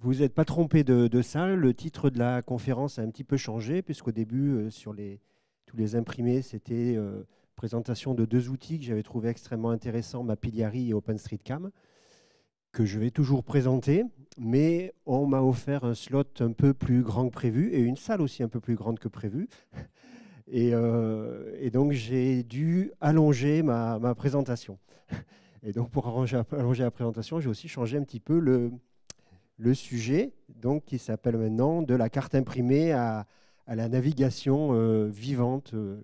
vous n'êtes pas trompé de, salle. Le titre de la conférence a un petit peu changé, puisqu'au début, euh, sur les, tous les imprimés, c'était euh, présentation de deux outils que j'avais trouvé extrêmement intéressants, Mapillary et OpenStreetCam, que je vais toujours présenter. Mais on m'a offert un slot un peu plus grand que prévu et une salle aussi un peu plus grande que prévu. Et, euh, donc, j'ai dû allonger ma, présentation. Et donc, pour allonger la présentation, j'ai aussi changé un petit peu le, le sujet, donc, qui s'appelle maintenant de la carte imprimée à, la navigation euh, vivante, euh,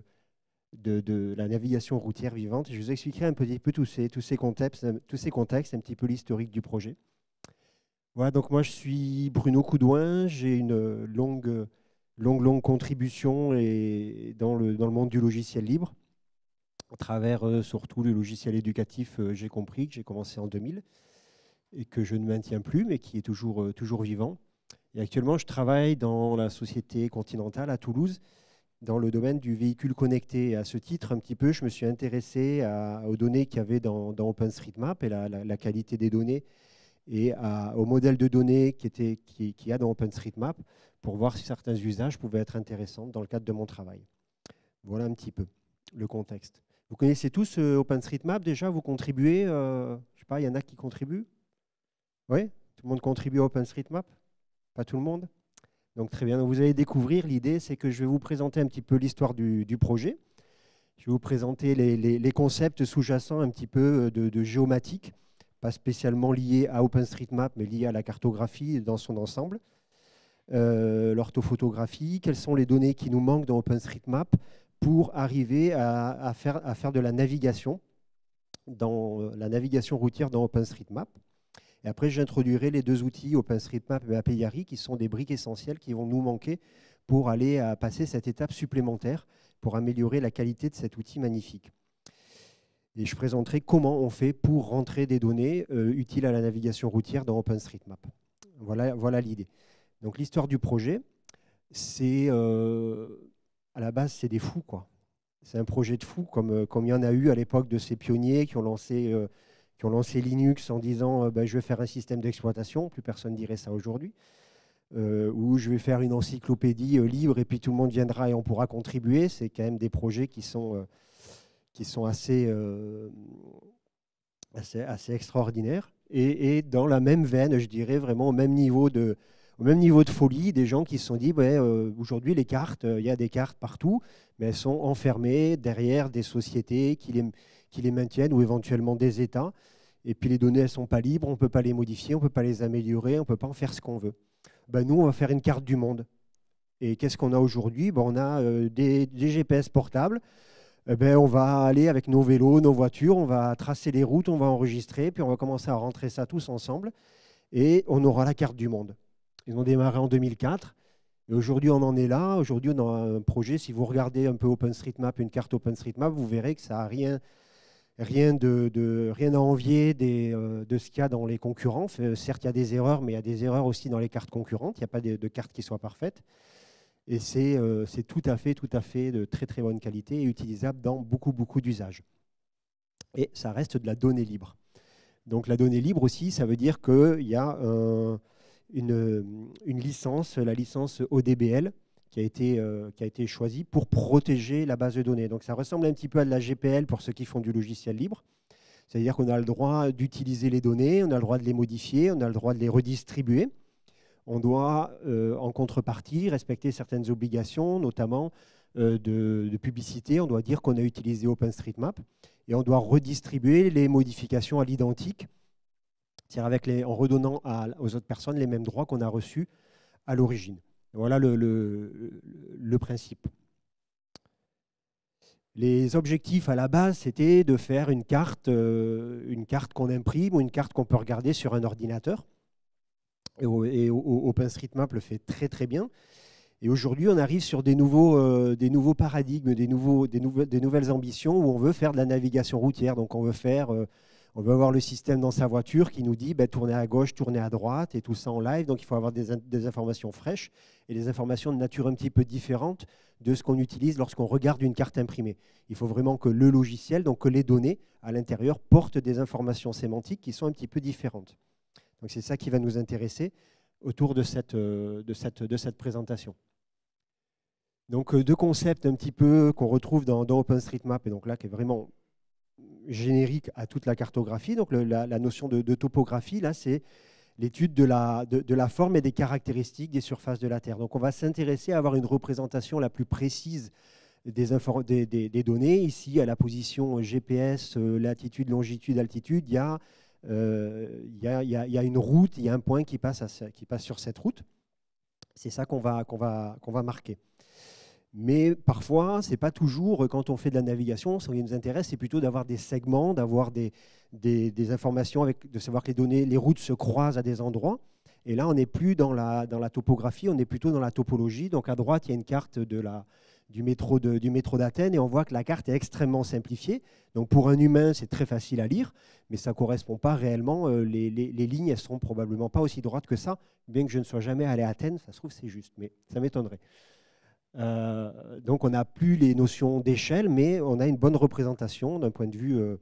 de, la navigation routière vivante. je vous expliquerai un petit peu tous ces, tous ces contextes, tous ces contextes, un petit peu l'historique du projet. Voilà, donc moi je suis Bruno Coudouin, j'ai une longue, longue, longue contribution et dans, le, dans le monde du logiciel libre, à travers euh, surtout le logiciel éducatif, j'ai compris, que j'ai commencé en 2000 et que je ne maintiens plus, mais qui est toujours, euh, toujours vivant. Et actuellement, je travaille dans la société continentale à Toulouse, dans le domaine du véhicule connecté. Et à ce titre, un petit peu, je me suis intéressé aux données qu'il y avait dans, OpenStreetMap et la, qualité des données, et au modèle de données qui, était, qui, qui a dans OpenStreetMap, pour voir si certains usages pouvaient être intéressants dans le cadre de mon travail. Voilà un petit peu le contexte. Vous connaissez tous euh, OpenStreetMap déjà? Vous contribuez euh, Je sais pas, il y en a qui contribuent? Oui Tout le monde contribue à OpenStreetMap Pas tout le monde Donc très bien, vous allez découvrir, l'idée c'est que je vais vous présenter un petit peu l'histoire du, projet. Je vais vous présenter les, concepts sous-jacents un petit peu euh, de, géomatique, pas spécialement liés à OpenStreetMap, mais liés à la cartographie dans son ensemble. Euh, l'orthophotographie, quelles sont les données qui nous manquent dans OpenStreetMap pour arriver à, faire, à faire de la navigation, dans euh, la navigation routière dans OpenStreetMap? Et après, j'introduirai les deux outils OpenStreetMap et Apeyari, qui sont des briques essentielles qui vont nous manquer pour aller à passer cette étape supplémentaire pour améliorer la qualité de cet outil magnifique. Et je présenterai comment on fait pour rentrer des données euh, utiles à la navigation routière dans OpenStreetMap. Voilà, voilà l'idée. Donc l'histoire du projet, c'est euh, à la base c'est des fous quoi. C'est un projet de fous comme, euh, comme il y en a eu à l'époque de ces pionniers qui ont lancé qui ont lancé Linux en disant euh, bah, je vais faire un système d'exploitation, plus personne dirait ça aujourd'hui, euh, ou je vais faire une encyclopédie euh, libre et puis tout le monde viendra et on pourra contribuer. C'est quand même des projets qui sont, qui sont assez, assez, assez, extraordinaires. Et, dans la même veine, je dirais vraiment au même niveau de, au même niveau de folie, des gens qui se sont dit aujourd'hui les cartes, il y a des cartes partout, mais elles sont enfermées derrière des sociétés qui les, qui les maintiennent ou éventuellement des États. Et puis les données, elles ne sont pas libres, on ne peut pas les modifier, on ne peut pas les améliorer, on ne peut pas en faire ce qu'on veut. Ben, nous, on va faire une carte du monde. Et qu'est-ce qu'on a aujourd'hui? Ben, On a euh, des, GPS portables. Eh ben, on va aller avec nos vélos, nos voitures, on va tracer les routes, on va enregistrer, puis on va commencer à rentrer ça tous ensemble. Et on aura la carte du monde. Ils ont démarré en 2004. Et aujourd'hui, on en est là. Aujourd'hui, on a un projet. Si vous regardez un peu OpenStreetMap, une carte OpenStreetMap, vous verrez que ça n'a rien rien, de, à envier euh, de ce qu'il y a dans les concurrents. Certes, il y a des erreurs, mais il y a des erreurs aussi dans les cartes concurrentes. Il n'y a pas de, cartes qui soient parfaites. Et euh, c'est tout à fait, tout à fait de très très bonne qualité et utilisable dans beaucoup, beaucoup d'usages. Et ça reste de la donnée libre. Donc la donnée libre aussi, ça veut dire qu'il y a une, licence, la licence ODBL, qui a été, euh, qui a été choisi pour protéger la base de données. Donc ça ressemble un petit peu à de la GPL pour ceux qui font du logiciel libre. C'est-à-dire qu'on a le droit d'utiliser les données, on a le droit de les modifier, on a le droit de les redistribuer. On doit, euh, en contrepartie, respecter certaines obligations, notamment euh, de, publicité. On doit dire qu'on a utilisé OpenStreetMap et on doit redistribuer les modifications à l'identique, c'est-à-dire en redonnant aux autres personnes les mêmes droits qu'on a reçus à l'origine. Voilà le, principe. Les objectifs à la base, c'était de faire une carte, euh, une carte qu'on imprime ou une carte qu'on peut regarder sur un ordinateur. Et, OpenStreetMap le fait très très bien. Et aujourd'hui, on arrive sur des nouveaux, euh, des nouveaux paradigmes, des, nouveaux, des, nouvelles, ambitions où on veut faire de la navigation routière. Donc on veut faire euh, on veut avoir le système dans sa voiture qui nous dit ben, à gauche, tournez à droite, et tout ça en live. Donc il faut avoir des, informations fraîches et des informations de nature un petit peu différente de ce qu'on utilise lorsqu'on regarde une carte imprimée. Il faut vraiment que le logiciel, donc que les données à l'intérieur, portent des informations sémantiques qui sont un petit peu différentes. Donc c'est ça qui va nous intéresser autour de cette, de cette, de cette présentation. Donc deux concepts un petit peu qu'on retrouve dans, dans, OpenStreetMap, et donc là qui est vraiment générique à toute la cartographie. Donc la, notion de, topographie, là, c'est l'étude de la, de, la, forme et des caractéristiques des surfaces de la Terre. Donc on va s'intéresser à avoir une représentation la plus précise des, des, données. Ici, à la position GPS, euh, latitude, longitude, altitude, il y, a, euh, il, y a, il, y a, une route, il y a un point qui passe, qui passe sur cette route. C'est ça qu'on va, qu'on va, qu'on va marquer. Mais parfois, ce n'est pas toujours, quand on fait de la navigation, ce qui nous intéresse, c'est plutôt d'avoir des segments, d'avoir des, informations, de savoir que les données, les routes se croisent à des endroits. Et là, on n'est plus dans la, topographie, on est plutôt dans la topologie. Donc à droite, il y a une carte du métro d'Athènes et on voit que la carte est extrêmement simplifiée. Donc pour un humain, c'est très facile à lire, mais ça ne correspond pas réellement. Euh, les, les, lignes, elles sont probablement pas aussi droites que ça, bien que je ne sois jamais allé à Athènes. Ça se trouve, c'est juste, mais ça m'étonnerait. Euh, donc on n'a plus les notions d'échelle, mais on a une bonne représentation d'un point de vue, euh,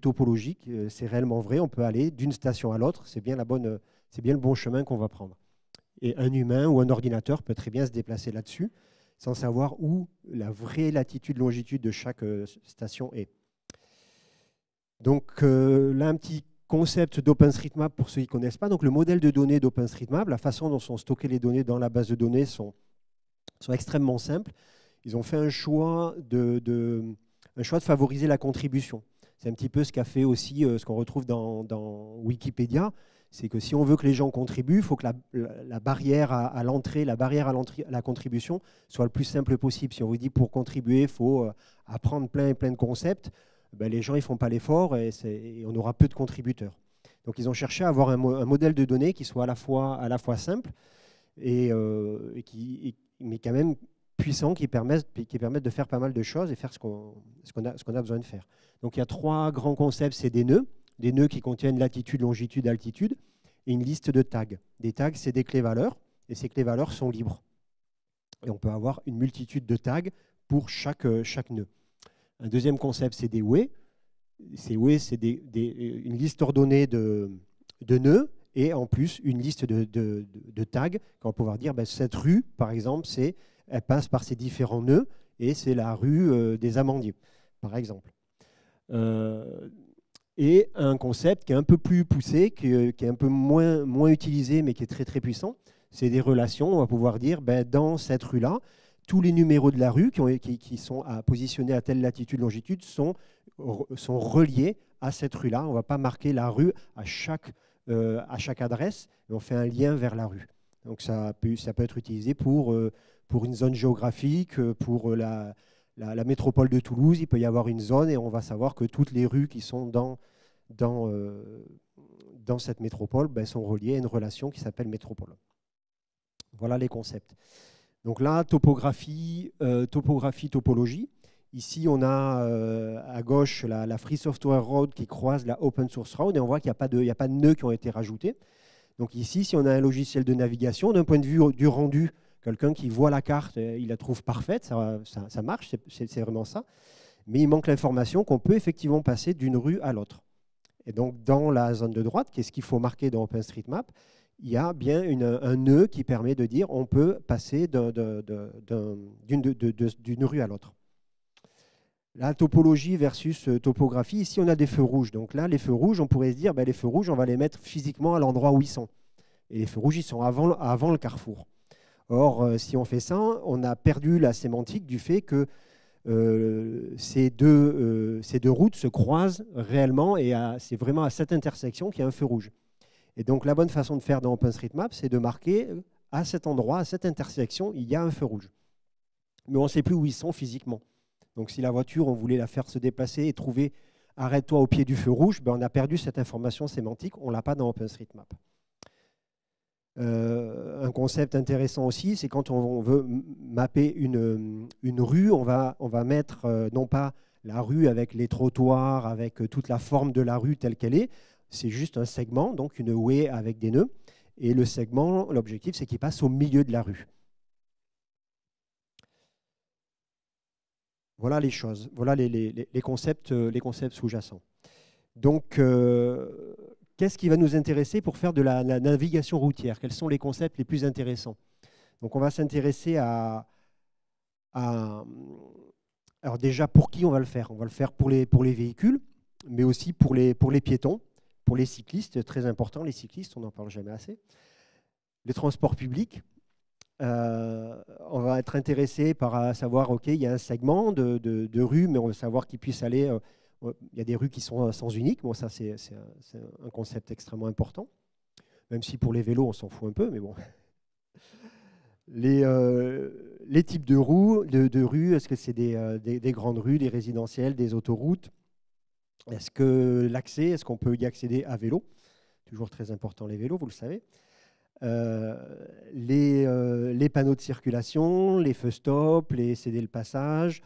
topologique. Euh, c'est réellement vrai. On peut aller d'une station à l'autre. C'est bien la bien le bon chemin qu'on va prendre. Et un humain ou un ordinateur peut très bien se déplacer là-dessus, sans savoir où la vraie latitude, longitude de chaque station est. Donc là, un petit concept d'OpenStreetMap pour ceux qui ne connaissent pas. Donc le modèle de données d'OpenStreetMap, la façon dont sont stockées les données dans la base de données sont sont extrêmement simples. Ils ont fait un choix de, un choix de favoriser la contribution. C'est un petit peu ce qu'a fait aussi euh, ce qu'on retrouve dans, Wikipédia. C'est que si on veut que les gens contribuent, il faut que la, barrière à, l'entrée, la barrière à, la contribution soit le plus simple possible. Si on vous dit pour contribuer, il faut euh, apprendre plein et plein de concepts, ben les gens ne font pas l'effort et, on aura peu de contributeurs. Donc ils ont cherché à avoir un, modèle de données qui soit à la fois, à la fois simple et, euh, qui, mais quand même puissant qui permettent, de faire pas mal de choses et faire ce qu'on a, besoin de faire. Donc il y a trois grands concepts, c'est des nœuds, des nœuds qui contiennent latitude, longitude, altitude, et une liste de tags. Des tags, c'est des clés valeurs, et ces clés valeurs sont libres. Et on peut avoir une multitude de tags pour chaque, chaque nœud. Un deuxième concept, c'est des way. Ces way, c'est une liste ordonnée de nœuds et en plus une liste de, de, tags qu'on va pouvoir dire ben, cette rue, par exemple, c'est, elle passe par ces différents nœuds et c'est la rue euh, des Amandiers, par exemple. Euh, et un concept qui est un peu plus poussé, qui, est un peu moins, moins utilisé, mais qui est très très puissant, c'est des relations. On va pouvoir dire, ben, dans cette rue-là, tous les numéros de la rue qui sont à, positionnés à telle latitude, longitude sont, sont reliés à cette rue-là. On ne va pas marquer la rue à chaque euh, à chaque adresse on fait un lien vers la rue. Donc ça peut, être utilisé pour, euh, pour une zone géographique, euh, pour la, métropole de Toulouse, il peut y avoir une zone et on va savoir que toutes les rues qui sont dans cette métropole ben, sont reliées à une relation qui s'appelle métropole. Voilà les concepts. Donc là, topographie, topographie, topologie. Ici, on a euh, à gauche la, Free Software Road qui croise la Open Source Road et on voit qu'il n'y a, pas de, nœuds qui ont été rajoutés. Donc ici, si on a un logiciel de navigation, d'un point de vue du rendu, quelqu'un qui voit la carte, euh, il la trouve parfaite, ça, ça, marche, c'est vraiment ça. Mais il manque l'information qu'on peut effectivement passer d'une rue à l'autre. Et donc dans la zone de droite, qu'est-ce qu'il faut marquer dans OpenStreetMap il y a bien un nœud qui permet de dire on peut passer d'une rue à l'autre. La topologie versus euh, topographie. Ici, on a des feux rouges. Donc là, les feux rouges, on pourrait se dire, ben, les feux rouges, on va les mettre physiquement à l'endroit où ils sont. Et les feux rouges, ils sont avant, le carrefour. Or, euh, si on fait ça, on a perdu la sémantique du fait que euh, ces, deux, ces deux routes se croisent réellement et c'est vraiment à cette intersection qu'il y a un feu rouge. Et donc, la bonne façon de faire dans OpenStreetMap, c'est de marquer à cet endroit, à cette intersection, il y a un feu rouge. Mais on ne sait plus où ils sont physiquement. Donc si la voiture, on voulait la faire se déplacer et trouver arrête-toi au pied du feu rouge, ben on a perdu cette information sémantique, on ne l'a pas dans OpenStreetMap. Euh, un concept intéressant aussi, c'est quand on veut mapper une, rue, on va, on va mettre euh, non pas la rue avec les trottoirs, avec toute la forme de la rue telle qu'elle est, c'est juste un segment, donc une way avec des nœuds. Et le segment, l'objectif, c'est qu'il passe au milieu de la rue. Voilà les choses, voilà les, concepts, euh, les concepts sous-jacents. Donc, euh, qu'est-ce qui va nous intéresser pour faire de la, navigation routière? Quels sont les concepts les plus intéressants? Donc on va s'intéresser à, alors déjà pour qui on va le faire? On va le faire pour les, véhicules, mais aussi pour les, pour les piétons, pour les cyclistes, très important, les cyclistes, on n'en parle jamais assez. Les transports publics, euh, on va être intéressé par savoir, OK, il y a un segment de, de, rue, mais on veut savoir qu'il puisse aller euh, il y a des rues qui sont sans unique. Bon, ça, c'est un concept extrêmement important. Même si pour les vélos, on s'en fout un peu, mais bon. Les, euh, les types de, roues, de, rues, est-ce que c'est des, des, grandes rues, des résidentielles, des autoroutes? Est-ce que l'accès, est-ce qu'on peut y accéder à vélo? Toujours très important les vélos, vous le savez. Euh, les, les, panneaux de circulation, les feux stop, les céder le passage,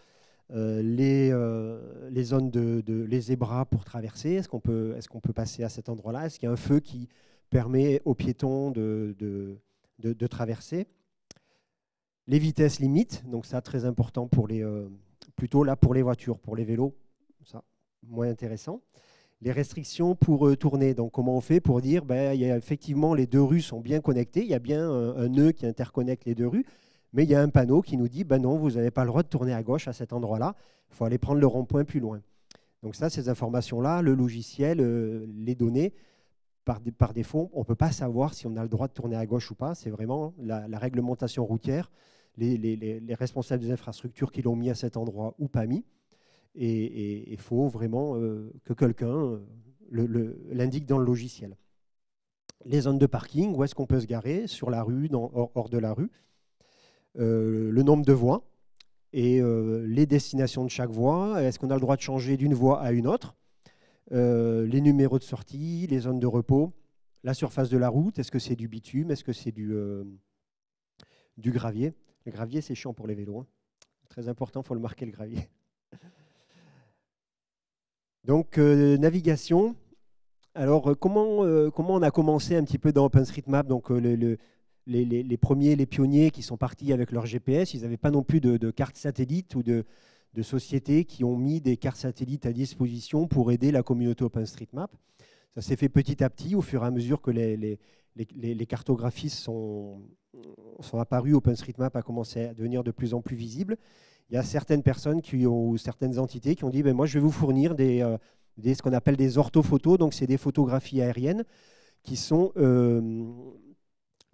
euh, les, euh, zones de, les zébras pour traverser. Est-ce qu'on peut, est qu'on peut passer à cet endroit-là? Est-ce qu'il y a un feu qui permet aux piétons de, de, de traverser? Les vitesses limites, donc ça très important pour les, euh, plutôt là pour les voitures, pour les vélos, ça moins intéressant. Les restrictions pour tourner, donc comment on fait pour dire, ben, y a effectivement les deux rues sont bien connectées, il y a bien un nœud qui interconnecte les deux rues, mais il y a un panneau qui nous dit ben non, vous n'avez pas le droit de tourner à gauche à cet endroit-là, il faut aller prendre le rond-point plus loin. Donc ça, ces informations-là, le logiciel, euh, les données, par défaut, on ne peut pas savoir si on a le droit de tourner à gauche ou pas. C'est vraiment la, réglementation routière, les, responsables des infrastructures qui l'ont mis à cet endroit ou pas mis. Et il faut vraiment euh, que quelqu'un euh, l'indique dans le logiciel. Les zones de parking, où est-ce qu'on peut se garer? Sur la rue, hors de la rue euh, le nombre de voies et les destinations de chaque voie. Est-ce qu'on a le droit de changer d'une voie à une autre? Les numéros de sortie, les zones de repos, la surface de la route. Est-ce que c'est du bitume? Est-ce que c'est du, du gravier? Le gravier, c'est chiant pour les vélos. Hein. Très important, il faut le marquer, le gravier. Donc, navigation. Alors, comment, comment on a commencé un petit peu dans OpenStreetMap Donc, le, les, premiers, les pionniers qui sont partis avec leur GPS, ils n'avaient pas non plus de, cartes satellites ou de, sociétés qui ont mis des cartes satellites à disposition pour aider la communauté OpenStreetMap. Ça s'est fait petit à petit au fur et à mesure que les, cartographistes sont, sont apparus. OpenStreetMap a commencé à devenir de plus en plus visible. Il y a certaines personnes qui ont, ou certaines entités qui ont dit ben, Moi, je vais vous fournir des, euh, ce qu'on appelle des orthophotos. Donc, c'est des photographies aériennes qui sont euh,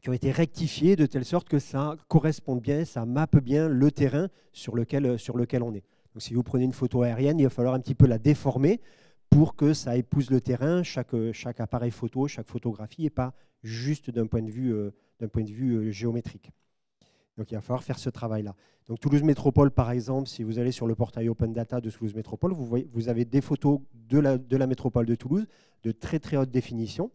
qui ont été rectifiés de telle sorte que ça corresponde bien, ça mappe bien le terrain sur lequel, euh, sur lequel on est. Donc si vous prenez une photo aérienne, il va falloir un petit peu la déformer pour que ça épouse le terrain, chaque, chaque appareil photo, chaque photographie, et pas juste d'un point de vue, d'un point de vue géométrique. Donc il va falloir faire ce travail-là. Donc Toulouse Métropole, par exemple, si vous allez sur le portail Open Data de Toulouse Métropole, vous, avez des photos de la, métropole de Toulouse de très très haute définition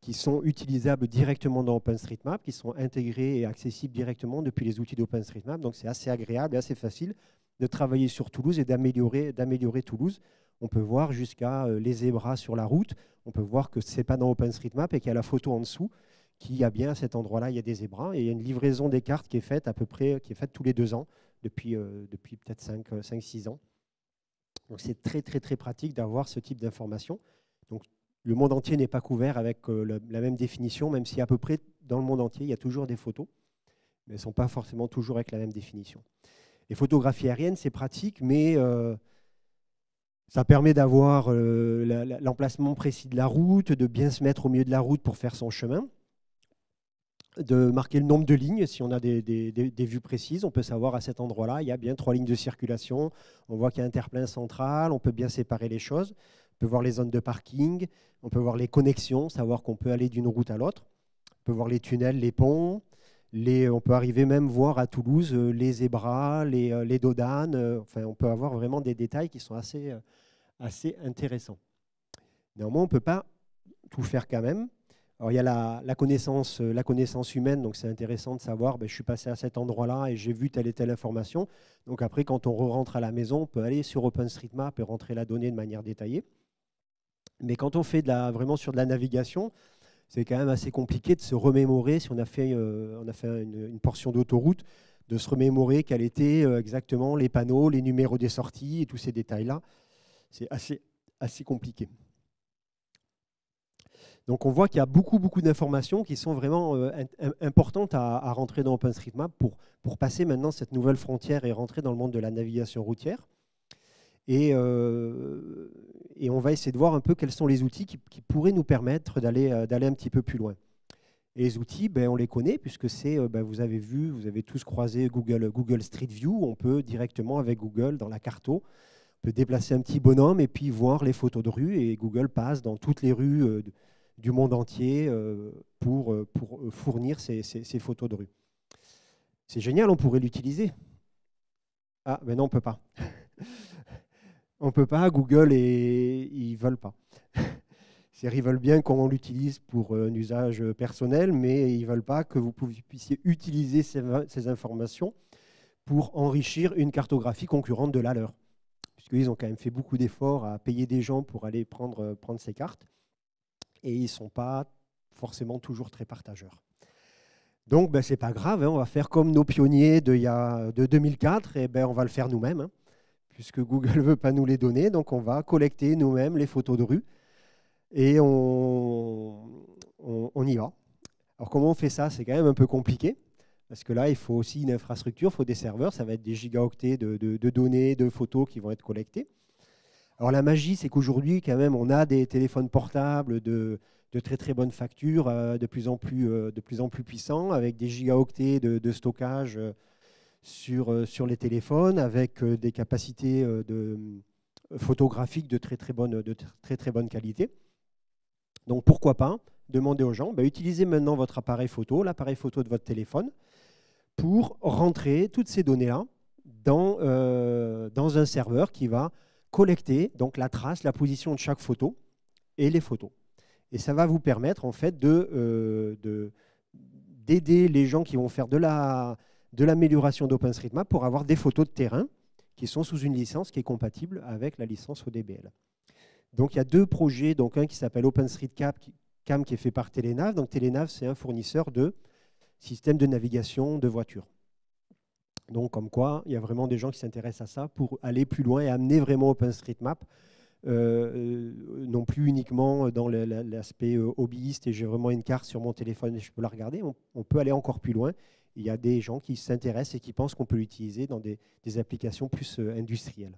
qui sont utilisables directement dans OpenStreetMap, qui sont intégrés et accessibles directement depuis les outils d'OpenStreetMap. Donc c'est assez agréable et assez facile de travailler sur Toulouse et d'améliorer, d'améliorer Toulouse. On peut voir jusqu'à euh, les zébras sur la route. On peut voir que ce n'est pas dans OpenStreetMap et qu'il y a la photo en dessous qui a bien à cet endroit-là, il y a des zébras. Et il y a une livraison des cartes qui est faite à peu près, qui est faite tous les deux ans, depuis, euh, depuis peut-être 5-6 euh, ans. Donc c'est très très très pratique d'avoir ce type d'information. Donc le monde entier n'est pas couvert avec euh, la même définition, même si à peu près dans le monde entier, il y a toujours des photos, mais elles ne sont pas forcément toujours avec la même définition. Les photographies aériennes, c'est pratique, mais ça permet d'avoir l'emplacement précis de la route, de bien se mettre au milieu de la route pour faire son chemin, de marquer le nombre de lignes. Si on a des, vues précises, on peut savoir à cet endroit-là, il y a bien trois lignes de circulation. On voit qu'il y a un interplein central, on peut bien séparer les choses. On peut voir les zones de parking, on peut voir les connexions, savoir qu'on peut aller d'une route à l'autre. On peut voir les tunnels, les ponts. On peut arriver même voir à Toulouse euh, les zébras, les, euh, les dodanes. Euh, enfin, on peut avoir vraiment des détails qui sont assez intéressants. Néanmoins, on ne peut pas tout faire quand même. Alors, il y a la, connaissance, la connaissance humaine, donc c'est intéressant de savoir, ben, je suis passé à cet endroit-là et j'ai vu telle et telle information. Donc après, quand on rentre à la maison, on peut aller sur OpenStreetMap et rentrer la donnée de manière détaillée. Mais quand on fait de la, vraiment sur de la navigation, c'est quand même assez compliqué de se remémorer, si on a fait, euh, une, portion d'autoroute, de se remémorer quels étaient euh, exactement les panneaux, les numéros des sorties et tous ces détails-là. C'est assez compliqué. Donc on voit qu'il y a beaucoup, beaucoup d'informations qui sont vraiment euh, importantes à, rentrer dans OpenStreetMap pour, pour passer maintenant cette nouvelle frontière et rentrer dans le monde de la navigation routière. Et, euh, et on va essayer de voir un peu quels sont les outils qui, pourraient nous permettre d'aller euh, d'aller un petit peu plus loin. Et les outils, ben, on les connaît puisque c'est, ben, vous avez vu, vous avez tous croisé Google, Google Street View. On peut directement avec Google dans la carto, on peut déplacer un petit bonhomme et puis voir les photos de rue. Et Google passe dans toutes les rues du monde entier euh, pour, euh, pour euh, fournir ces, ces, photos de rue. C'est génial, on pourrait l'utiliser. Ah, mais non, on ne peut pas. on ne peut pas, Google, et ils ne veulent pas. Ils veulent bien qu'on l'utilise pour un usage personnel, mais ils ne veulent pas que vous puissiez utiliser ces, ces, informations pour enrichir une cartographie concurrente de la leur. Puisqu'ils ont quand même fait beaucoup d'efforts à payer des gens pour aller prendre, prendre ces cartes et ils ne sont pas forcément toujours très partageurs. Donc, ben, ce n'est pas grave, hein, on va faire comme nos pionniers de, y a, de 2004, et ben, on va le faire nous-mêmes, hein, puisque Google ne veut pas nous les donner. Donc, on va collecter nous-mêmes les photos de rue et on, on, y va. Alors, comment on fait ça? C'est quand même un peu compliqué, parce que là, il faut aussi une infrastructure, il faut des serveurs, ça va être des gigaoctets de, de données, de photos qui vont être collectées. Alors la magie, c'est qu'aujourd'hui, quand même, on a des téléphones portables de, très très bonne facture, euh, de, plus en plus, euh, de plus en plus puissants, avec des gigaoctets de, stockage euh, sur, sur les téléphones, avec des capacités photographiques de très très, bonne, de très très bonne qualité. Donc pourquoi pas demander aux gens, bah, utilisez maintenant votre appareil photo, l'appareil photo de votre téléphone, pour rentrer toutes ces données-là dans, dans un serveur qui va collecter donc la trace, la position de chaque photo et les photos. Et ça va vous permettre en fait euh, d'aider les gens qui vont faire de, la, de l'amélioration d'OpenStreetMap pour avoir des photos de terrain qui sont sous une licence qui est compatible avec la licence ODBL. Donc il y a deux projets, donc un qui s'appelle OpenStreetCam qui est fait par Telenav. Donc Telenav, c'est un fournisseur de systèmes de navigation de voitures. Donc, comme quoi, il y a vraiment des gens qui s'intéressent à ça pour aller plus loin et amener vraiment OpenStreetMap, euh, euh non plus uniquement dans l'aspect euh, hobbyiste et j'ai vraiment une carte sur mon téléphone et je peux la regarder. On, peut aller encore plus loin. Il y a des gens qui s'intéressent et qui pensent qu'on peut l'utiliser dans des, applications plus industrielles.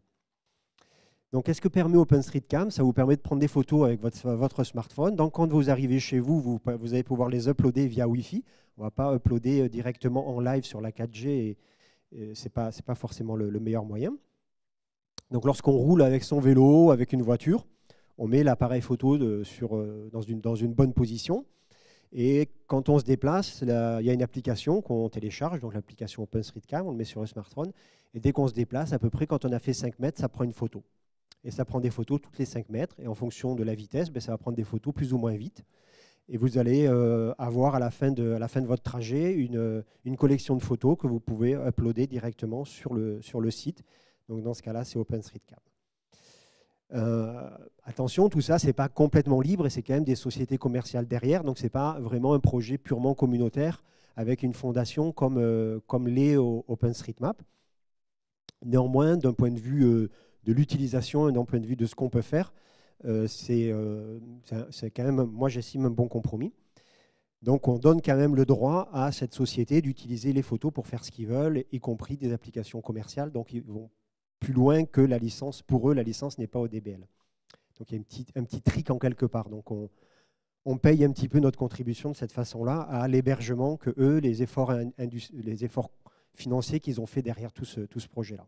Donc, qu'est-ce que permet OpenStreetCam? Ça vous permet de prendre des photos avec votre, smartphone. Donc, quand vous arrivez chez vous, vous, allez pouvoir les uploader via Wi-Fi. On ne va pas uploader directement en live sur la 4G et, ce n'est pas, pas forcément le, meilleur moyen. Donc lorsqu'on roule avec son vélo, avec une voiture, on met l'appareil photo sur, euh, dans, une, dans une bonne position. Et quand on se déplace, il y a une application qu'on télécharge, donc l'application OpenStreetCam, on le met sur le smartphone. Et dès qu'on se déplace, à peu près quand on a fait 5 mètres, ça prend une photo. Et ça prend des photos toutes les 5 mètres. Et en fonction de la vitesse, ben, ça va prendre des photos plus ou moins vite et vous allez euh, avoir à la, fin de, la fin de votre trajet une, une, collection de photos que vous pouvez uploader directement sur le, sur le site. Donc dans ce cas-là, c'est OpenStreetCam. Euh, attention, tout ça, ce n'est pas complètement libre et c'est quand même des sociétés commerciales derrière, donc ce n'est pas vraiment un projet purement communautaire avec une fondation comme, euh, comme l'est OpenStreetMap. Néanmoins, d'un point de vue de l'utilisation et d'un point de vue de ce qu'on peut faire, euh, euh, c'est quand même, moi j'estime un bon compromis. Donc on donne quand même le droit à cette société d'utiliser les photos pour faire ce qu'ils veulent, y compris des applications commerciales. Donc ils vont plus loin que la licence. Pour eux, la licence n'est pas au DBL. Donc il y a un petit trick en quelque part. Donc on, on, paye un petit peu notre contribution de cette façon-là à l'hébergement que eux, les efforts, financiers qu'ils ont fait derrière tout ce, tout ce projet-là.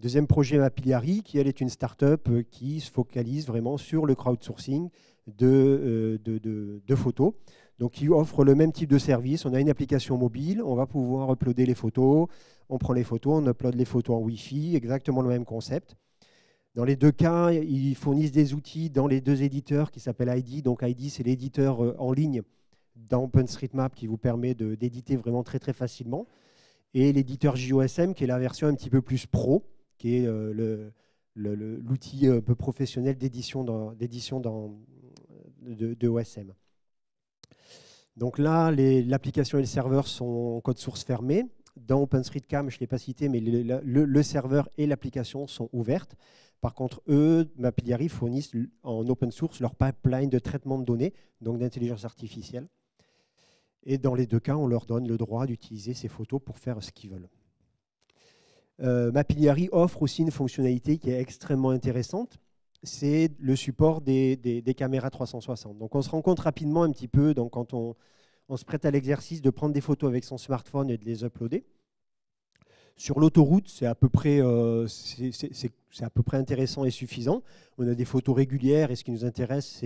Deuxième projet, Mapillary, qui elle est une start-up euh, qui se focalise vraiment sur le crowdsourcing de, euh, de, photos. Donc, qui offre le même type de service. On a une application mobile, on va pouvoir uploader les photos, on prend les photos, on upload les photos en Wi-Fi, exactement le même concept. Dans les deux cas, ils fournissent des outils dans les deux éditeurs qui s'appellent ID. Donc ID, c'est l'éditeur euh, en ligne dans OpenStreetMap qui vous permet d'éditer vraiment très très facilement. Et l'éditeur JOSM qui est la version un petit peu plus pro, qui est euh, l'outil un peu professionnel d'édition de, OSM. Donc là, l'application et le serveur sont en code source fermé. Dans OpenStreetCam, je ne l'ai pas cité, mais le, serveur et l'application sont ouvertes. Par contre, eux, Mapillary fournissent en open source leur pipeline de traitement de données, donc d'intelligence artificielle. Et dans les deux cas, on leur donne le droit d'utiliser ces photos pour faire ce qu'ils veulent. Euh, Mapillary offre aussi une fonctionnalité qui est extrêmement intéressante, c'est le support des, caméras 360. Donc on se rend compte rapidement un petit peu donc quand on, se prête à l'exercice de prendre des photos avec son smartphone et de les uploader. Sur l'autoroute, c'est à, peu près, euh, intéressant et suffisant. On a des photos régulières et ce qui nous intéresse,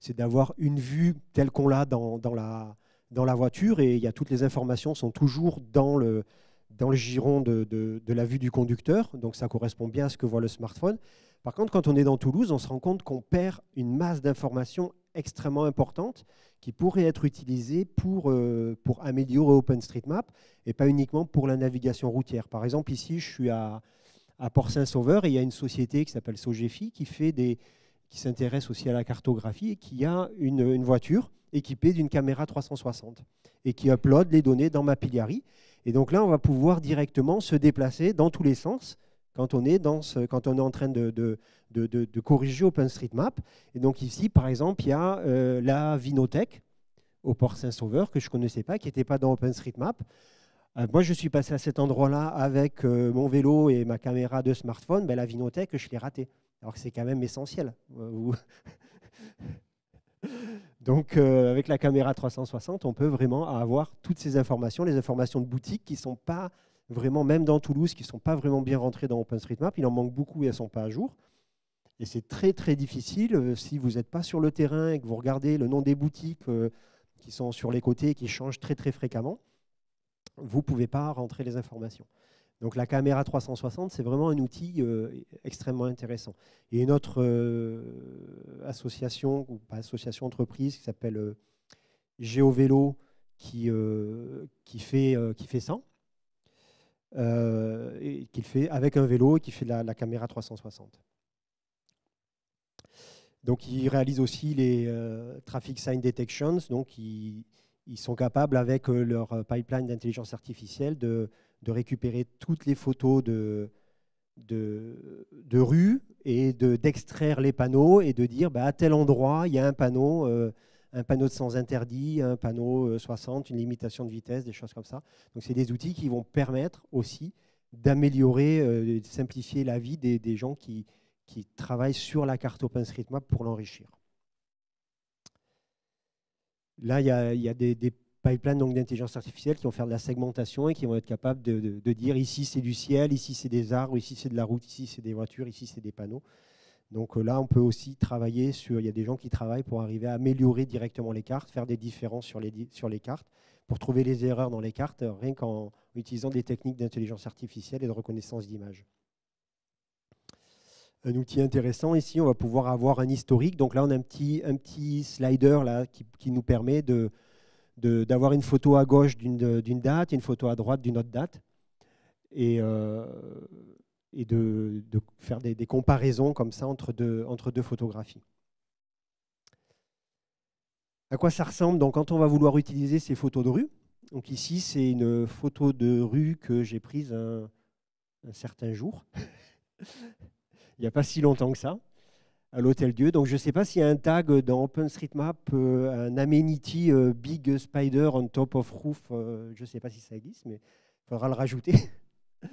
c'est d'avoir une vue telle qu'on l'a dans, la, dans la voiture et il y a toutes les informations sont toujours dans le, dans le giron de, de, la vue du conducteur, donc ça correspond bien à ce que voit le smartphone. Par contre, quand on est dans Toulouse, on se rend compte qu'on perd une masse d'informations extrêmement importante qui pourrait être utilisée pour, euh, pour améliorer OpenStreetMap et pas uniquement pour la navigation routière. Par exemple, ici, je suis à, à Port-Saint-Sauveur et il y a une société qui s'appelle Sogefi qui fait des qui s'intéresse aussi à la cartographie et qui a une, une voiture équipée d'une caméra 360 et qui upload les données dans Mapillary. Et donc là, on va pouvoir directement se déplacer dans tous les sens quand on est, dans ce, quand on est en train de, de, de, corriger OpenStreetMap. Et donc ici, par exemple, il y a euh, la Vinothèque au Port Saint-Sauveur que je ne connaissais pas, qui n'était pas dans OpenStreetMap. Euh, moi, je suis passé à cet endroit-là avec euh, mon vélo et ma caméra de smartphone. Ben, la Vinothèque, je l'ai ratée. Alors que c'est quand même essentiel. Donc, avec la caméra 360, on peut vraiment avoir toutes ces informations, les informations de boutique qui ne sont pas vraiment, même dans Toulouse, qui ne sont pas vraiment bien rentrées dans OpenStreetMap. Il en manque beaucoup et elles ne sont pas à jour. Et c'est très très difficile euh, si vous n'êtes pas sur le terrain et que vous regardez le nom des boutiques euh, qui sont sur les côtés et qui changent très très fréquemment, vous ne pouvez pas rentrer les informations. Donc la caméra 360, c'est vraiment un outil euh, extrêmement intéressant. Et une autre association, ou pas association entreprise, qui s'appelle GeoVélo, qui, qui, fait, qui fait ça. Euh, qu'il fait avec un vélo et qui fait la, caméra 360. Donc, ils réalisent aussi les euh, traffic sign detections. Donc, ils, sont capables, avec euh, leur pipeline d'intelligence artificielle, de, récupérer toutes les photos de, de, de rue et d'extraire les panneaux et de dire bah, à tel endroit, il y a un panneau un panneau de sens interdit, un panneau 60, euh, une limitation de vitesse, des choses comme ça. Donc c'est des outils qui vont permettre aussi d'améliorer, euh, de simplifier la vie des, gens qui, qui, travaillent sur la carte OpenStreetMap pour l'enrichir. Là, il y a, des, pipelines d'intelligence artificielle qui vont faire de la segmentation et qui vont être capables de, de dire ici c'est du ciel, ici c'est des arbres, ici c'est de la route, ici c'est des voitures, ici c'est des panneaux. Donc euh, là, on peut aussi travailler sur. Il y a des gens qui travaillent pour arriver à améliorer directement les cartes, faire des différences sur les, sur les cartes, pour trouver les erreurs dans les cartes, rien qu'en utilisant des techniques d'intelligence artificielle et de reconnaissance d'images. Un outil intéressant ici, on va pouvoir avoir un historique. Donc là, on a un petit, un petit slider là, qui, nous permet de, d'avoir une photo à gauche d'une date, une photo à droite d'une autre date. Et, euh, et de, faire des, comparaisons comme ça entre deux, entre deux photographies. À quoi ça ressemble? Donc quand on va vouloir utiliser ces photos de rue Donc ici, c'est une photo de rue que j'ai prise un, certain jour, il n'y a pas si longtemps que ça, à l'Hôtel Dieu. Donc je ne sais pas s'il y a un tag dans OpenStreetMap, euh, un amenity euh, Big Spider on top of roof. Euh, je ne sais pas si ça existe, mais il faudra le rajouter.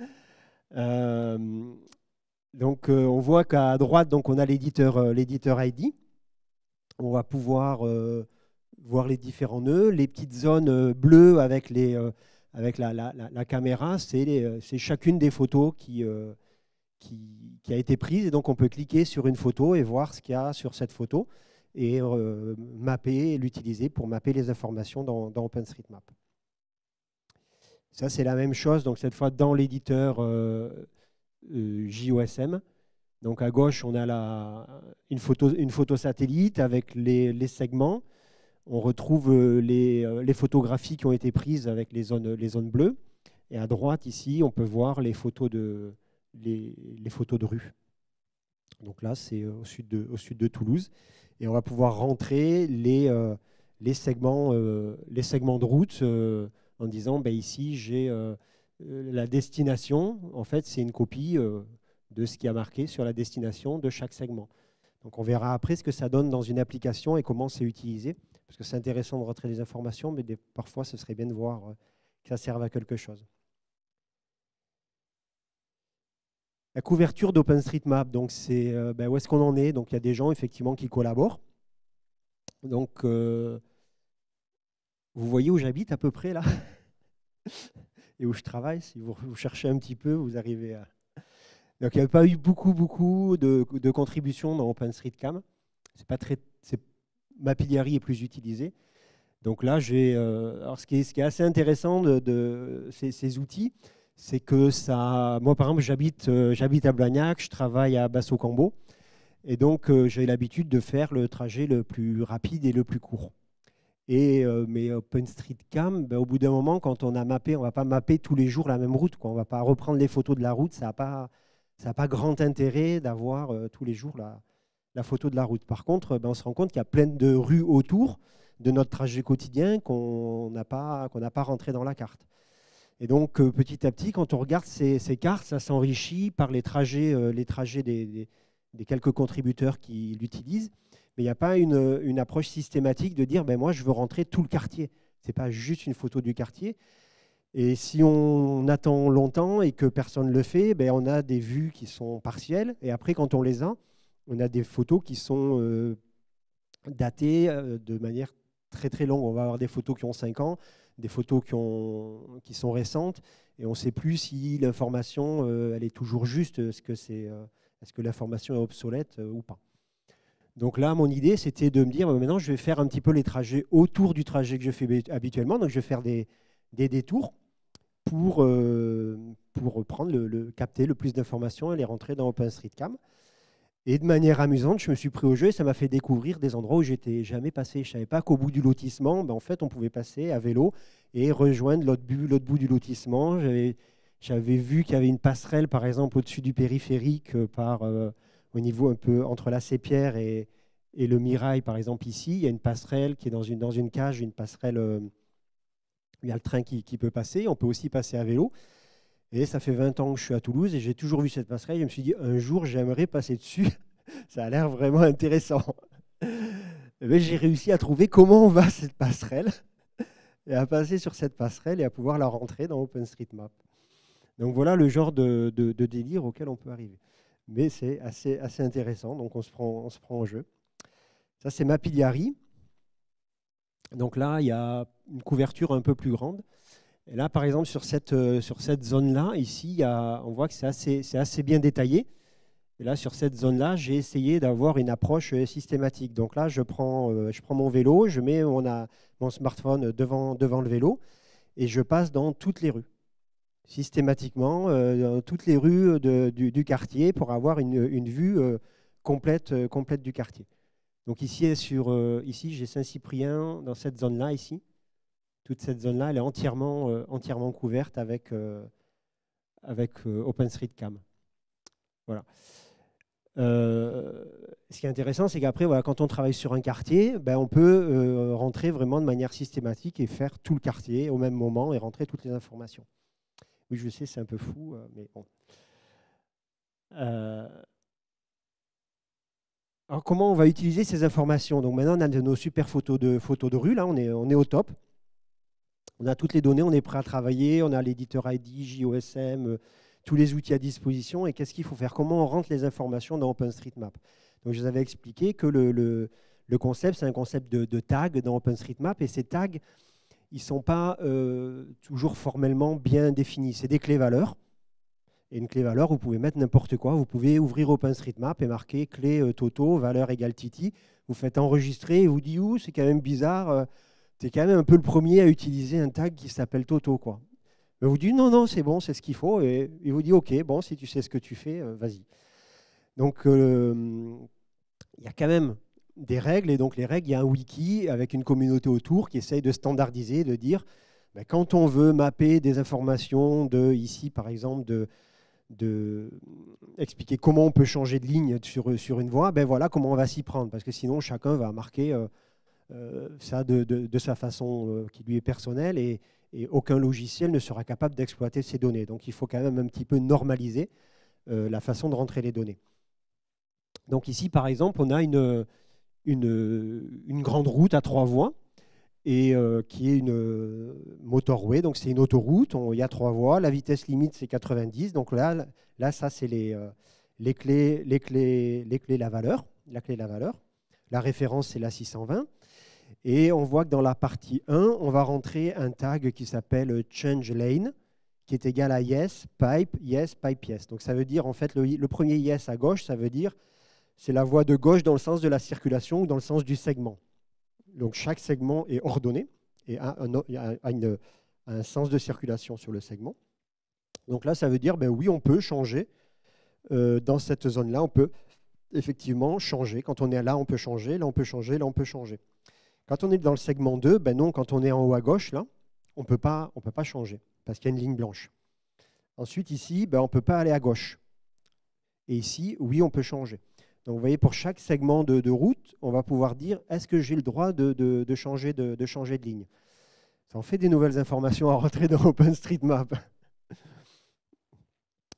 Donc on voit qu'à droite, donc, on a l'éditeur l'éditeur ID. On va pouvoir voir les différents nœuds. Les petites zones bleues avec, les, avec la, la, caméra, c'est chacune des photos qui, qui, a été prise. Et donc on peut cliquer sur une photo et voir ce qu'il y a sur cette photo et mapper, l'utiliser pour mapper les informations dans, OpenStreetMap. Ça, c'est la même chose, donc cette fois dans l'éditeur euh, euh, JOSM. Donc à gauche, on a une, photo, une photo satellite avec les, segments. On retrouve euh, les, les, photographies qui ont été prises avec les zones, les zones bleues. Et à droite, ici, on peut voir les photos de, les, photos de rue. Donc là, c'est au sud, de, au sud de Toulouse. Et on va pouvoir rentrer les, les, segments, les segments de route en disant ben, ici j'ai euh, euh, la destination, en fait c'est une copie euh, de ce qui a marqué sur la destination de chaque segment. Donc on verra après ce que ça donne dans une application et comment c'est utilisé, parce que c'est intéressant de rentrer des informations, mais parfois ce serait bien de voir euh, que ça serve à quelque chose. La couverture d'OpenStreetMap, donc c'est euh, ben, où est-ce qu'on en est? Donc il y a des gens effectivement qui collaborent. Donc euh, vous voyez où j'habite à peu près là? Et où je travaille. Si vous, cherchez un petit peu, vous arrivez à. Donc il n'y a pas eu beaucoup, beaucoup de, contributions dans OpenStreetCam. C'est pas très, Mapillary est plus utilisé. Donc là, j'ai. Euh, ce qui est assez intéressant de, ces, outils, c'est que ça. Moi, par exemple, j'habite, euh, j'habite à Blagnac, je travaille à Basso-Cambo, et donc euh, j'ai l'habitude de faire le trajet le plus rapide et le plus court. Et, euh, mais OpenStreetCam, ben, au bout d'un moment, quand on a mappé, on ne va pas mapper tous les jours la même route. Quoi. On ne va pas reprendre les photos de la route. Ça n'a pas, pas grand intérêt d'avoir euh, tous les jours la, la, photo de la route. Par contre, ben, on se rend compte qu'il y a plein de rues autour de notre trajet quotidien qu'on n'a pas, qu'on n'a pas rentré dans la carte. Et donc, euh, petit à petit, quand on regarde ces, cartes, ça s'enrichit par les trajets, les trajets des, quelques contributeurs qui l'utilisent mais il n'y a pas une, approche systématique de dire ben moi je veux rentrer tout le quartier. Ce n'est pas juste une photo du quartier. Et si on attend longtemps et que personne ne le fait, ben on a des vues qui sont partielles. Et après, quand on les a, on a des photos qui sont euh, datées euh, de manière très très longue. On va avoir des photos qui ont 5 ans, des photos qui, ont, qui sont récentes, et on ne sait plus si l'information euh, elle est toujours juste, est-ce que, c'est, que l'information est obsolète ou pas. Donc là, mon idée, c'était de me dire, maintenant, je vais faire un petit peu les trajets autour du trajet que je fais habituellement. Donc, je vais faire des, détours pour, euh, pour le, capter le plus d'informations et les rentrer dans OpenStreetCam. Et de manière amusante, je me suis pris au jeu et ça m'a fait découvrir des endroits où j'étais jamais passé. Je ne savais pas qu'au bout du lotissement, ben, en fait, on pouvait passer à vélo et rejoindre l'autre bout, du lotissement. J'avais vu qu'il y avait une passerelle, par exemple, au-dessus du périphérique euh, par... Euh, au niveau un peu entre la Sépierre et, et le Mirail, par exemple, ici, il y a une passerelle qui est dans une, dans une cage, une passerelle, euh, il y a le train qui, qui, peut passer, on peut aussi passer à vélo. Et ça fait 20 ans que je suis à Toulouse et j'ai toujours vu cette passerelle. Je me suis dit, un jour, j'aimerais passer dessus. ça a l'air vraiment intéressant. j'ai réussi à trouver comment on va cette passerelle et à passer sur cette passerelle et à pouvoir la rentrer dans OpenStreetMap. Donc voilà le genre de délire auquel on peut arriver mais c'est assez, assez intéressant, donc on se prend, on se prend en jeu. Ça, c'est Mapillary. Donc là, il y a une couverture un peu plus grande. Et là, par exemple, sur cette, euh, sur cette zone-là, ici, on voit que c'est assez, assez bien détaillé. Et là, sur cette zone-là, j'ai essayé d'avoir une approche euh, systématique. Donc là, je prends, euh, je prends mon vélo, je mets mon, smartphone devant, devant le vélo et je passe dans toutes les rues systématiquement dans toutes les rues du, quartier pour avoir une, vue euh, complète, complète du quartier. Donc ici, sur, ici j'ai Saint-Cyprien dans cette zone-là, ici. Toute cette zone-là, elle est entièrement, entièrement couverte avec, avec OpenStreetCam. Voilà. ce qui est intéressant, c'est qu'après, voilà, quand on travaille sur un quartier, ben, on peut rentrer vraiment de manière systématique et faire tout le quartier au même moment et rentrer toutes les informations. Oui, je sais, c'est un peu fou, euh, mais bon. Euh, alors, comment on va utiliser ces informations? Donc maintenant, on a nos super photos de, photos de rue, là, on est, on est au top. On a toutes les données, on est prêt à travailler, on a l'éditeur ID, JOSM, euh, tous les outils à disposition. Et qu'est-ce qu'il faut faire? Comment on rentre les informations dans OpenStreetMap? Donc, je vous avais expliqué que le, concept, c'est un concept de, de, tag dans OpenStreetMap. Et ces tags, ils ne sont pas euh, toujours formellement bien définis. C'est des clés valeurs. Et une clé valeur, vous pouvez mettre n'importe quoi. Vous pouvez ouvrir OpenStreetMap et marquer clé euh, Toto, valeur égale Titi. Vous faites enregistrer et vous dites, ouh, c'est quand même bizarre. Euh, tu es quand même un peu le premier à utiliser un tag qui s'appelle Toto. Quoi. Mais vous dites, non, non, c'est bon, c'est ce qu'il faut. Et il vous dit, OK, bon, si tu sais ce que tu fais, vas-y. Donc, il y a quand même des règles. Et donc, les règles, il y a un wiki avec une communauté autour qui essaye de standardiser, de dire ben, quand on veut mapper des informations de, ici, par exemple, de, de expliquer comment on peut changer de ligne sur, sur une voie, ben voilà comment on va s'y prendre. Parce que sinon, chacun va marquer euh, euh, ça de, sa façon euh, qui lui est personnelle et, aucun logiciel ne sera capable d'exploiter ces données. Donc, il faut quand même un petit peu normaliser la façon de rentrer les données. Donc ici, par exemple, on a une, une, grande route à trois voies et qui est une motorway, donc c'est une autoroute, il y a trois voies, la vitesse limite c'est 90, donc là, là ça c'est les, les, clés, les, clés, les clés, la valeur, la clé la valeur, la référence c'est la 620, et on voit que dans la partie 1, on va rentrer un tag qui s'appelle change lane, qui est égal à yes, pipe, yes, pipe, yes. Donc ça veut dire, en fait, le, premier yes à gauche, ça veut dire c'est la voie de gauche dans le sens de la circulation ou dans le sens du segment. Donc chaque segment est ordonné et a un, sens de circulation sur le segment. Donc là, ça veut dire, ben oui, on peut changer euh, dans cette zone-là, on peut effectivement changer. Quand on est là, on peut changer, là, on peut changer, là, on peut changer. Quand on est dans le segment 2, ben non, quand on est en haut à gauche, là, on ne peut pas changer parce qu'il y a une ligne blanche. Ensuite, ici, ben, on ne peut pas aller à gauche. Et ici, oui, on peut changer. Donc, vous voyez, pour chaque segment de, route, on va pouvoir dire est-ce que j'ai le droit de, changer de, ligne? Ça en fait des nouvelles informations à rentrer dans OpenStreetMap.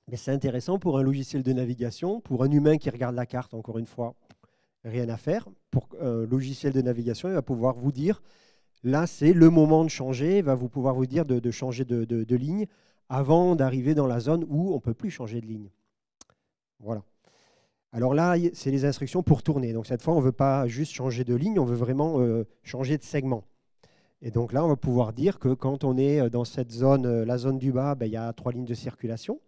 Mais c'est intéressant pour un logiciel de navigation, pour un humain qui regarde la carte, encore une fois, rien à faire. Pour un logiciel de navigation, il va pouvoir vous dire, là c'est le moment de changer, il va vous pouvoir vous dire de, changer de, ligne avant d'arriver dans la zone où on ne peut plus changer de ligne. Voilà. Alors là, c'est les instructions pour tourner. Donc cette fois, on ne veut pas juste changer de ligne, on veut vraiment euh, changer de segment. Et donc là, on va pouvoir dire que quand on est euh, dans cette zone, euh, la zone du bas, ben, il y a trois lignes de circulation.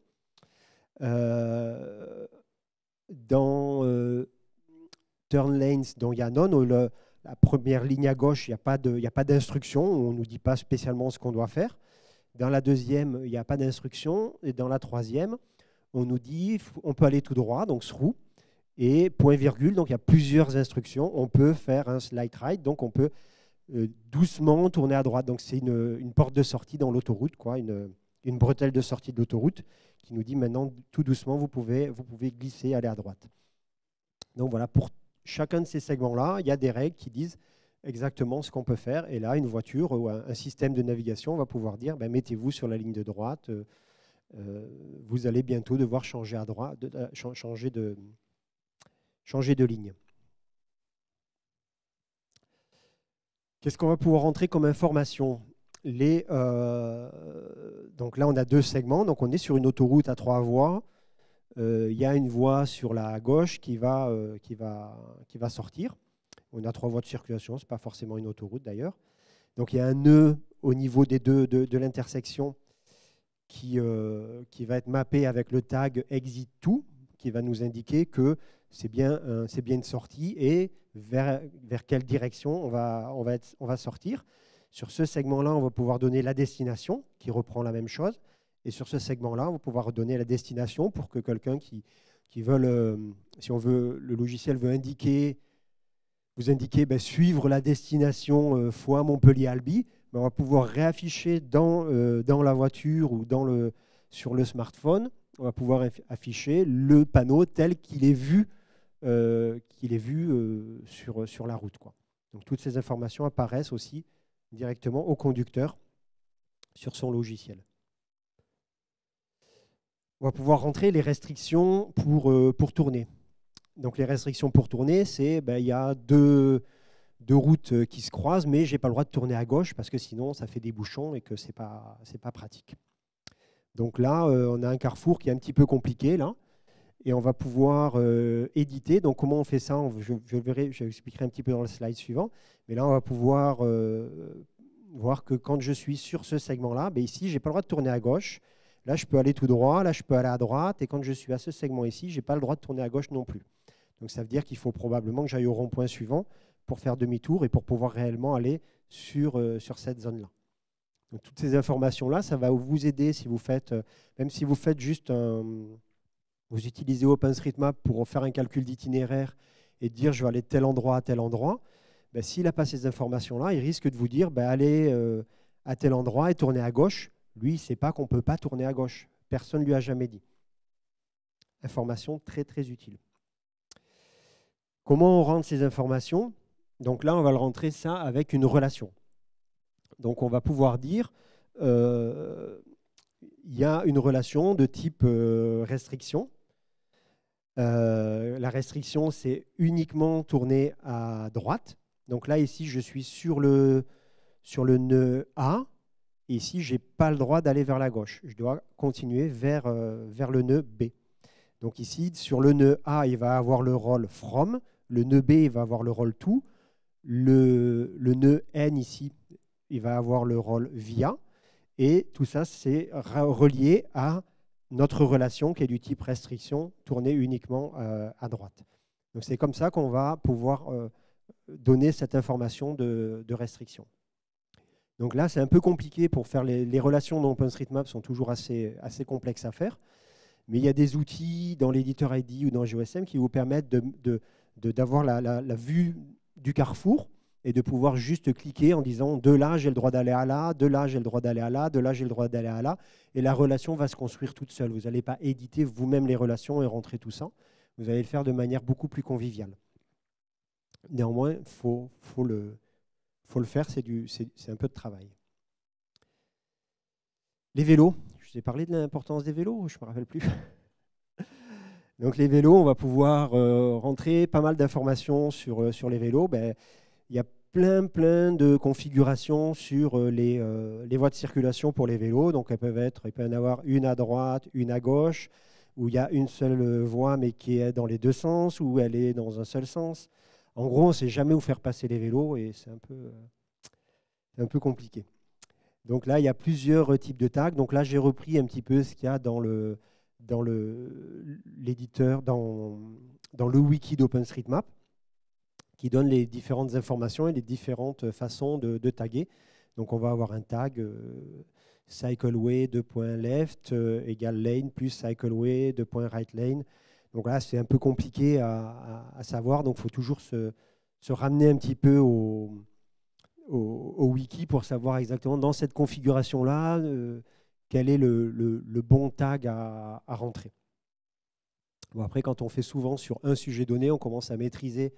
dans turn lanes dont il y a non, la première ligne à gauche, il n'y a pas d'instruction, on ne nous dit pas spécialement ce qu'on doit faire. Dans la deuxième, il n'y a pas d'instruction. Et dans la troisième, on nous dit on peut aller tout droit, donc through, et point virgule, donc il y a plusieurs instructions. On peut faire un slide right, donc on peut euh, doucement tourner à droite. Donc c'est une, porte de sortie dans l'autoroute, quoi, une, une, bretelle de sortie de l'autoroute qui nous dit maintenant tout doucement vous pouvez, vous pouvez glisser, aller à droite. Donc voilà, pour chacun de ces segments-là, il y a des règles qui disent exactement ce qu'on peut faire. Et là, une voiture ou un, système de navigation va pouvoir dire ben, mettez-vous sur la ligne de droite, euh, euh, vous allez bientôt devoir changer, à droite, euh, changer, de, changer de ligne. Qu'est-ce qu'on va pouvoir rentrer comme information? Donc là, on a deux segments. Donc on est sur une autoroute à trois voies. Euh, il y a une voie sur la gauche qui va, euh, qui va, qui va sortir. On a trois voies de circulation, ce n'est pas forcément une autoroute d'ailleurs. Donc il y a un nœud au niveau des deux de, l'intersection qui, euh, qui va être mappé avec le tag exit to, qui va nous indiquer que c'est bien, bien une sortie et vers, vers quelle direction on va, on, va on va sortir. Sur ce segment-là, on va pouvoir donner la destination, qui reprend la même chose. Et sur ce segment-là, on va pouvoir donner la destination pour que quelqu'un qui, qui veut, si on veut, le logiciel veut indiquer, vous indiquer ben, suivre la destination euh, fois Montpellier-Albi, ben, on va pouvoir réafficher dans, euh, dans la voiture ou dans le, sur le smartphone, on va pouvoir afficher le panneau tel qu'il est vu, euh, qu'il est vu sur, sur la route. Quoi. Donc toutes ces informations apparaissent aussi directement au conducteur sur son logiciel on va pouvoir rentrer les restrictions pour, euh, pour tourner. Donc les restrictions pour tourner, c'est ben, il y a deux, deux, routes euh, qui se croisent, mais je n'ai pas le droit de tourner à gauche parce que sinon ça fait des bouchons et que ce n'est pas, pas pratique. Donc là, euh, on a un carrefour qui est un petit peu compliqué là, et on va pouvoir éditer. Donc comment on fait ça? Je, je, verrai, un petit peu dans le slide suivant, mais là on va pouvoir voir que quand je suis sur ce segment-là, ben, ici, je n'ai pas le droit de tourner à gauche. Là, je peux aller tout droit, là, je peux aller à droite, et quand je suis à ce segment ici, je n'ai pas le droit de tourner à gauche non plus. Donc ça veut dire qu'il faut probablement que j'aille au rond-point suivant pour faire demi-tour et pour pouvoir réellement aller sur, euh, sur cette zone-là. Donc toutes ces informations-là, ça va vous aider si vous faites, euh, même si vous faites juste un, vous utilisez OpenStreetMap pour faire un calcul d'itinéraire et dire je vais aller de tel endroit à tel endroit, ben, s'il n'a pas ces informations-là, il risque de vous dire ben, allez euh, à tel endroit et tournez à gauche. Lui, il ne sait pas qu'on ne peut pas tourner à gauche. Personne ne lui a jamais dit. Information très très utile. Comment on rentre ces informations? Donc là, on va le rentrer ça avec une relation. Donc on va pouvoir dire, euh, il y a une relation de type euh, restriction. la restriction, c'est uniquement tourner à droite. Donc là, ici, je suis sur le, sur le nœud A. Ici, je n'ai pas le droit d'aller vers la gauche. Je dois continuer vers, vers le nœud B. Donc ici, sur le nœud A, il va avoir le rôle from. Le nœud B, il va avoir le rôle to. Le, le nœud N ici, il va avoir le rôle via. Et tout ça, c'est relié à notre relation qui est du type restriction, tournée uniquement euh, à droite. Donc c'est comme ça qu'on va pouvoir euh, donner cette information de, restriction. Donc là, c'est un peu compliqué pour faire les, relations dans OpenStreetMap sont toujours assez, assez complexes à faire. Mais il y a des outils dans l'éditeur ID ou dans GOSM qui vous permettent d'avoir de, la, la, vue du carrefour et de pouvoir juste cliquer en disant de là j'ai le droit d'aller à là, de là j'ai le droit d'aller à là, de là j'ai le droit d'aller à là, et la relation va se construire toute seule. Vous n'allez pas éditer vous-même les relations et rentrer tout ça. Vous allez le faire de manière beaucoup plus conviviale. Néanmoins, il faut, faut, le, faut le faire, c'est un peu de travail. Les vélos, je vous ai parlé de l'importance des vélos, je ne me rappelle plus. Donc les vélos, on va pouvoir euh, rentrer pas mal d'informations sur, euh, sur les vélos. Ben, il y a plein, plein de configurations sur euh, les, les, voies de circulation pour les vélos. Donc elles peuvent être, il peut y en avoir une à droite, une à gauche, où il y a une seule voie mais qui est dans les deux sens, ou elle est dans un seul sens. En gros, on ne sait jamais où faire passer les vélos et c'est un peu, un peu compliqué. Donc là, il y a plusieurs types de tags. Donc là, j'ai repris un petit peu ce qu'il y a dans le dans l'éditeur, dans, dans le wiki d'OpenStreetMap, qui donne les différentes informations et les différentes façons de, taguer. Donc on va avoir un tag euh, cycleway 2.left euh, égale lane plus cycleway 2.right lane. Donc là, c'est un peu compliqué à, savoir. Donc il faut toujours se, ramener un petit peu au, wiki pour savoir exactement dans cette configuration-là euh, quel est le, bon tag à, rentrer. Bon, après, quand on fait souvent sur un sujet donné, on commence à maîtriser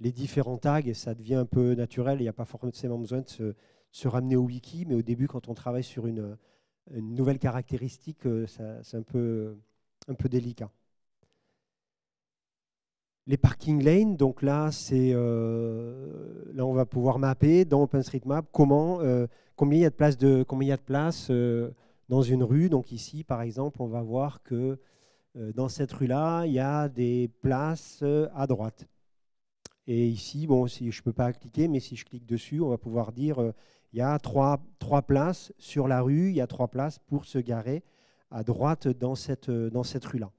les différents tags et ça devient un peu naturel. Il n'y a pas forcément besoin de se, ramener au wiki, mais au début, quand on travaille sur une, nouvelle caractéristique, euh, c'est un peu délicat. Les parking lanes, donc là, c'est euh, là on va pouvoir mapper dans OpenStreetMap euh, combien il y a de places de combien il y a de places euh, dans une rue. Donc ici, par exemple, on va voir que dans cette rue-là, il y a des places à droite. Et ici, bon, si je ne peux pas cliquer, mais si je clique dessus, on va pouvoir dire il y a trois, trois places sur la rue, il y a trois places pour se garer à droite dans cette, dans cette rue-là.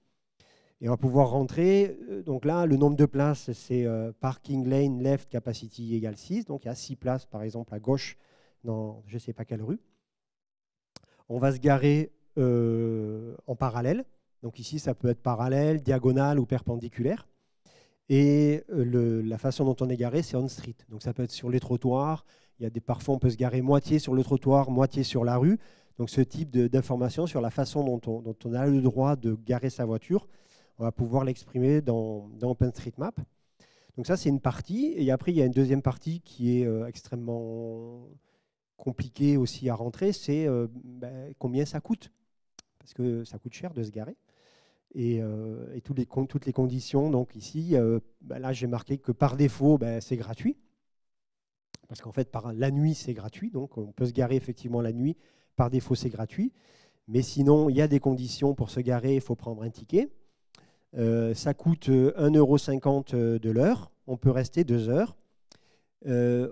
Et on va pouvoir rentrer. Euh, donc là, le nombre de places, c'est euh, parking lane left capacity égale 6. Donc il y a 6 places, par exemple, à gauche dans je ne sais pas quelle rue. On va se garer euh, en parallèle. Donc ici, ça peut être parallèle, diagonale ou perpendiculaire. Et la façon dont on est garé, c'est on street. Donc ça peut être sur les trottoirs. Il y a des, parfois, on peut se garer moitié sur le trottoir, moitié sur la rue. Donc ce type d'information sur la façon dont on, dont on, a le droit de garer sa voiture, on va pouvoir l'exprimer dans, OpenStreetMap. Donc ça, c'est une partie. Et après, il y a une deuxième partie qui est euh, extrêmement compliquée aussi à rentrer, c'est euh, ben, combien ça coûte? Parce que ça coûte cher de se garer. Et, euh, toutes, les, conditions. Donc ici, ben là, j'ai marqué que par défaut, ben, c'est gratuit. Parce qu'en fait, par la nuit, c'est gratuit. Donc on peut se garer effectivement la nuit. Par défaut, c'est gratuit. Mais sinon, il y a des conditions pour se garer, il faut prendre un ticket. Euh, ça coûte 1,50€ euh, euh, de l'heure. On peut rester deux heures. la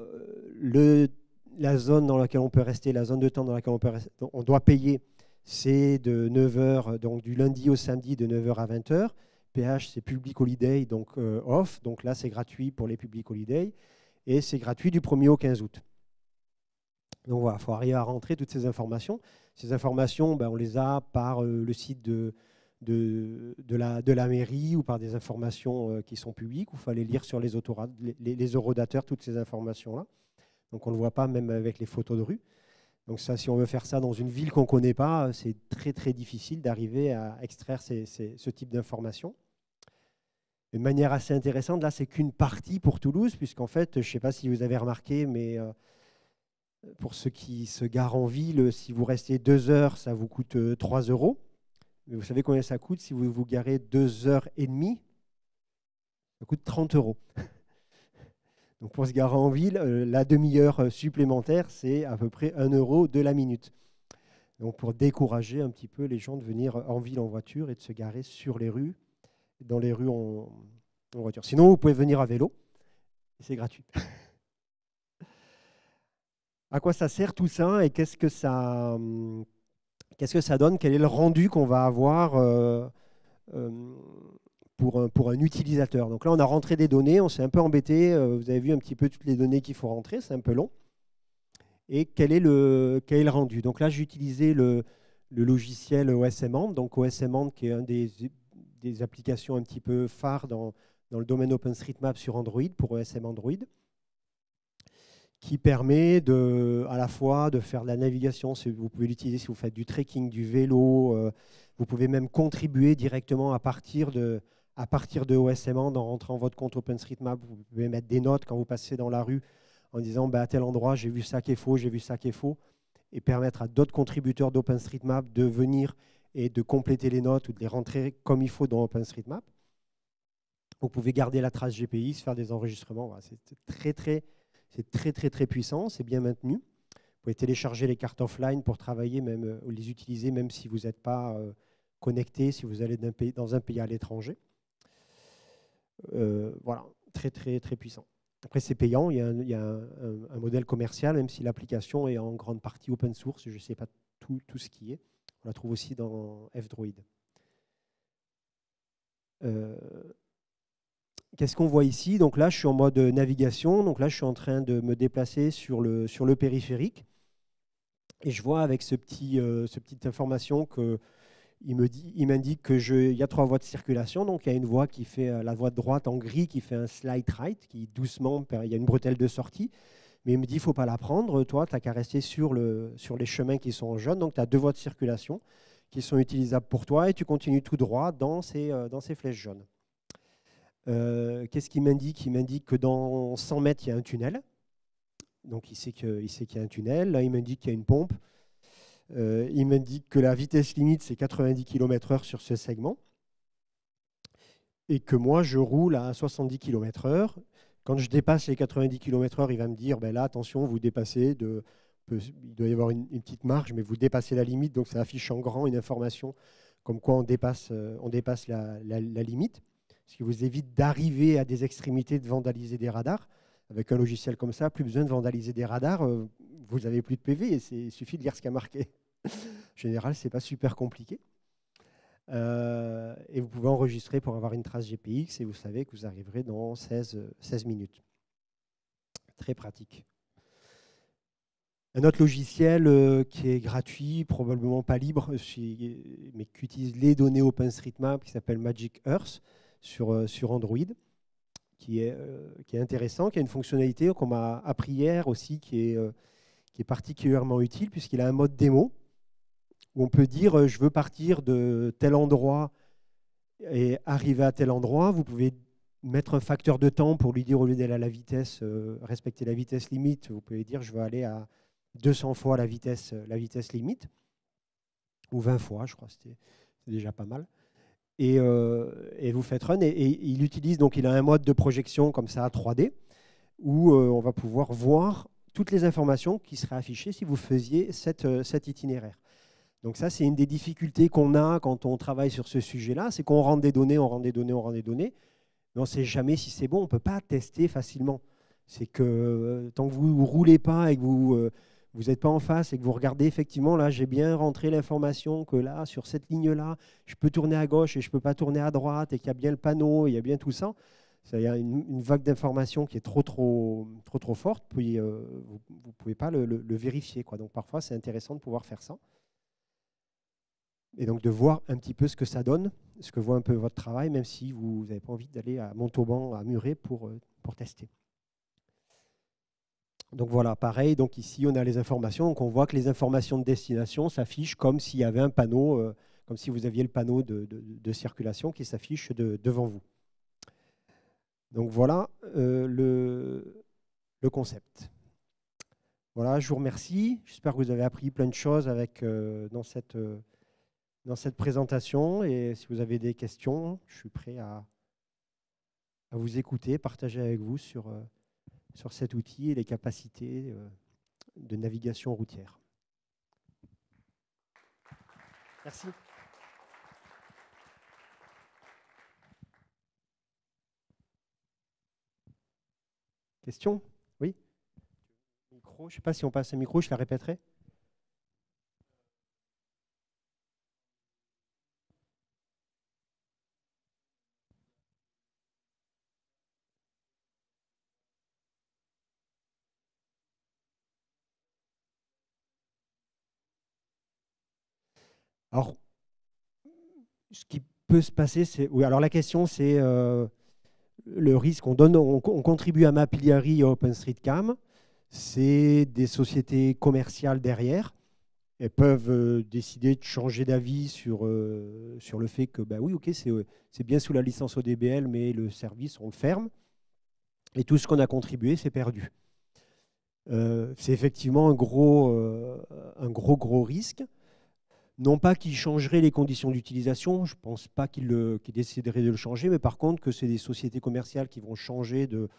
zone dans laquelle on peut rester, la zone de temps dans laquelle on, peut on doit payer, c'est de 9h, donc du lundi au samedi de 9h à 20h. PH, c'est Public Holiday, donc off. Donc là, c'est gratuit pour les Public Holiday. Et c'est gratuit du 1er au 15 août. Donc voilà, il faut arriver à rentrer toutes ces informations. Ces informations, ben, on les a par le site de, de, la, mairie ou par des informations euh, qui sont publiques, il fallait lire sur les, les, les, eurodateurs toutes ces informations-là. Donc on ne le voit pas même avec les photos de rue. Donc ça, si on veut faire ça dans une ville qu'on ne connaît pas, c'est très très difficile d'arriver à extraire ce type d'informations. Une manière assez intéressante, là, c'est qu'une partie pour Toulouse, puisqu'en fait, je ne sais pas si vous avez remarqué, mais euh, pour ceux qui se garent en ville, si vous restez deux heures, ça vous coûte 3 euh, euros. Vous savez combien ça coûte si vous vous garez deux heures et demie? Ça coûte 30 euros. Donc pour se garer en ville, euh, la demi-heure supplémentaire, c'est à peu près 1 euro de la minute. Donc pour décourager un petit peu les gens de venir en ville en voiture et de se garer sur les rues, dans les rues en, voiture. Sinon, vous pouvez venir à vélo, c'est gratuit. à quoi ça sert tout ça et qu'est-ce que ça, hum, qu'est-ce que ça donne? Quel est le rendu qu'on va avoir euh, euh, pour, un, pour un utilisateur? Donc là, on a rentré des données, on s'est un peu embêté. Euh, vous avez vu un petit peu toutes les données qu'il faut rentrer, c'est un peu long. Et quel est le, quel est le rendu? Donc là, j'ai utilisé le, le logiciel OSMand, donc OSMand qui est un des, des applications un petit peu phares dans, dans le domaine OpenStreetMap sur Android pour OSM Android qui permet de, à la fois de faire de la navigation. Vous pouvez l'utiliser si vous faites du trekking, du vélo. Euh, vous pouvez même contribuer directement à partir de, à partir de OSM en rentrant votre compte OpenStreetMap. Vous pouvez mettre des notes quand vous passez dans la rue en disant bah, à tel endroit, j'ai vu ça qui est faux, j'ai vu ça qui est faux. Et permettre à d'autres contributeurs d'OpenStreetMap de venir et de compléter les notes ou de les rentrer comme il faut dans OpenStreetMap. Vous pouvez garder la trace GPX, faire des enregistrements. c'est très, très c'est très très très puissant, c'est bien maintenu. Vous pouvez télécharger les cartes offline pour travailler, même euh, les utiliser même si vous n'êtes pas euh, connecté, si vous allez dans un pays à l'étranger. Euh, voilà, très très très puissant. Après, c'est payant, il y a, un, modèle commercial, même si l'application est en grande partie open source, je ne sais pas tout, tout, ce qui est. On la trouve aussi dans F-Droid. Qu'est-ce qu'on voit ici? Donc là, je suis en mode navigation. Donc là, je suis en train de me déplacer sur le, périphérique. Et je vois avec ce petit, euh, petite information que il m'indique que il y a trois voies de circulation. Donc il y a une voie qui fait euh, la voie de droite en gris qui fait un slide right, qui doucement, il y a une bretelle de sortie. Mais il me dit, faut pas la prendre. Toi, tu n'as qu'à rester sur, le, sur les chemins qui sont en jaune. Donc tu as deux voies de circulation qui sont utilisables pour toi et tu continues tout droit euh, dans ces flèches jaunes. Euh, qu'est-ce qu'il m'indique? Il m'indique que dans 100 mètres, il y a un tunnel. Donc il sait qu'il y a un tunnel. Là, il m'indique qu'il y a une pompe. Euh, il m'indique que la vitesse limite, c'est 90 km/h sur ce segment. Et que moi, je roule à 70 km/h. Quand je dépasse les 90 km/h, il va me dire, ben là, attention, vous dépassez de... Il doit y avoir une, petite marge, mais vous dépassez la limite. Donc ça affiche en grand une information comme quoi on dépasse, euh, on dépasse la limite ce qui vous évite d'arriver à des extrémités de vandaliser des radars. Avec un logiciel comme ça, plus besoin de vandaliser des radars, euh, vous n'avez plus de PV, et il suffit de lire ce qui a marqué. en général, ce n'est pas super compliqué. Euh, et vous pouvez enregistrer pour avoir une trace GPX, et vous savez que vous arriverez dans 16, 16 minutes. Très pratique. Un autre logiciel euh, qui est gratuit, probablement pas libre, mais qui utilise les données OpenStreetMap, qui s'appelle Magic Earth sur, euh, sur Android, qui est, euh, qui est intéressant, qui a une fonctionnalité qu'on m'a appris hier aussi, qui est, euh, qui est particulièrement utile, puisqu'il a un mode démo, où on peut dire je veux partir de tel endroit et arriver à tel endroit. Vous pouvez mettre un facteur de temps pour lui dire au lieu d'aller à la vitesse, respecter la vitesse limite, vous pouvez dire je veux aller à 200 fois la vitesse, la vitesse limite, ou 20 fois, je crois, c'est déjà pas mal. Euh, et, vous faites run. Et, il utilise, donc il a un mode de projection comme ça 3D, où euh, on va pouvoir voir toutes les informations qui seraient affichées si vous faisiez euh, cet itinéraire. Donc ça, c'est une des difficultés qu'on a quand on travaille sur ce sujet-là, c'est qu'on rend des données, on rend des données, on rend des données, mais on ne sait jamais si c'est bon, on ne peut pas tester facilement. C'est que tant que vous ne roulez pas et que vous vous n'êtes pas en face et que vous regardez effectivement, là, j'ai bien rentré l'information que là, sur cette ligne-là, je peux tourner à gauche et je ne peux pas tourner à droite et qu'il y a bien le panneau, il y a bien tout ça. Il y a une, vague d'informations qui est trop, trop, trop, trop forte, puis euh, vous ne pouvez pas le, vérifier. Quoi. Donc parfois, c'est intéressant de pouvoir faire ça. Et donc de voir un petit peu ce que ça donne, ce que voit un peu votre travail, même si vous n'avez pas envie d'aller à Montauban, à Muret pour, euh, pour tester. Donc voilà, pareil, donc ici on a les informations, donc on voit que les informations de destination s'affichent comme s'il y avait un panneau, euh, comme si vous aviez le panneau de, circulation qui s'affiche devant vous. Donc voilà euh, le, concept. Voilà, je vous remercie. J'espère que vous avez appris plein de choses avec, euh, dans, cette, dans cette présentation. Et si vous avez des questions, je suis prêt à, à vous écouter, partager avec vous sur, sur cet outil et les capacités de navigation routière. Merci. Question? Oui? Micro, je ne sais pas si on passe un micro, je la répéterai. Alors, ce qui peut se passer, c'est. Oui, alors la question, c'est euh, le risque. On, donne, on, contribue à Mapillary et OpenStreetCam. C'est des sociétés commerciales derrière. Elles peuvent euh, décider de changer d'avis sur, euh, sur le fait que, bah oui, ok, c'est bien sous la licence ODBL, mais le service, on le ferme. Et tout ce qu'on a contribué, c'est perdu. c'est effectivement un gros, un gros, gros risque. Non pas qu'il changerait les conditions d'utilisation, je ne pense pas qu'il déciderait de le changer, mais par contre que c'est des sociétés commerciales qui vont changer de,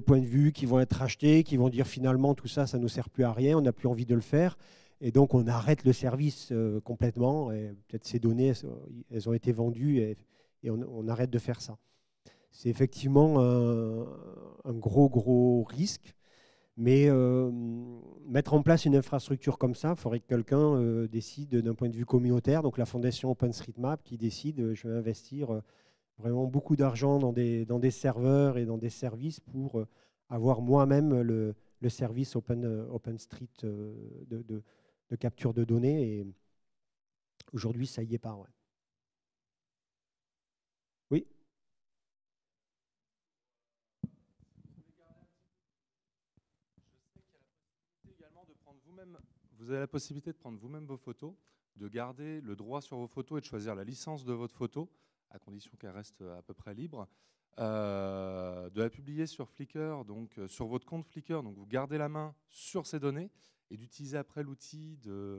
point de vue, qui vont être rachetées, qui vont dire finalement tout ça, ça ne nous sert plus à rien, on n'a plus envie de le faire. Et donc on arrête le service euh, complètement. Et peut-être ces données, elles ont été vendues et, on, arrête de faire ça. C'est effectivement un, gros, gros risque. Mais euh, mettre en place une infrastructure comme ça, il faudrait que quelqu'un euh, décide d'un point de vue communautaire, donc la fondation OpenStreetMap qui décide, euh, je vais investir vraiment beaucoup d'argent dans des, dans des serveurs et dans des services pour avoir moi-même le, le, service Open, OpenStreet de, de, capture de données. Et aujourd'hui, ça y est pas. Ouais. Vous avez la possibilité de prendre vous-même vos photos, de garder le droit sur vos photos et de choisir la licence de votre photo, à condition qu'elle reste à peu près libre. Euh, de la publier sur Flickr, donc euh, sur votre compte Flickr, donc vous gardez la main sur ces données et d'utiliser après l'outil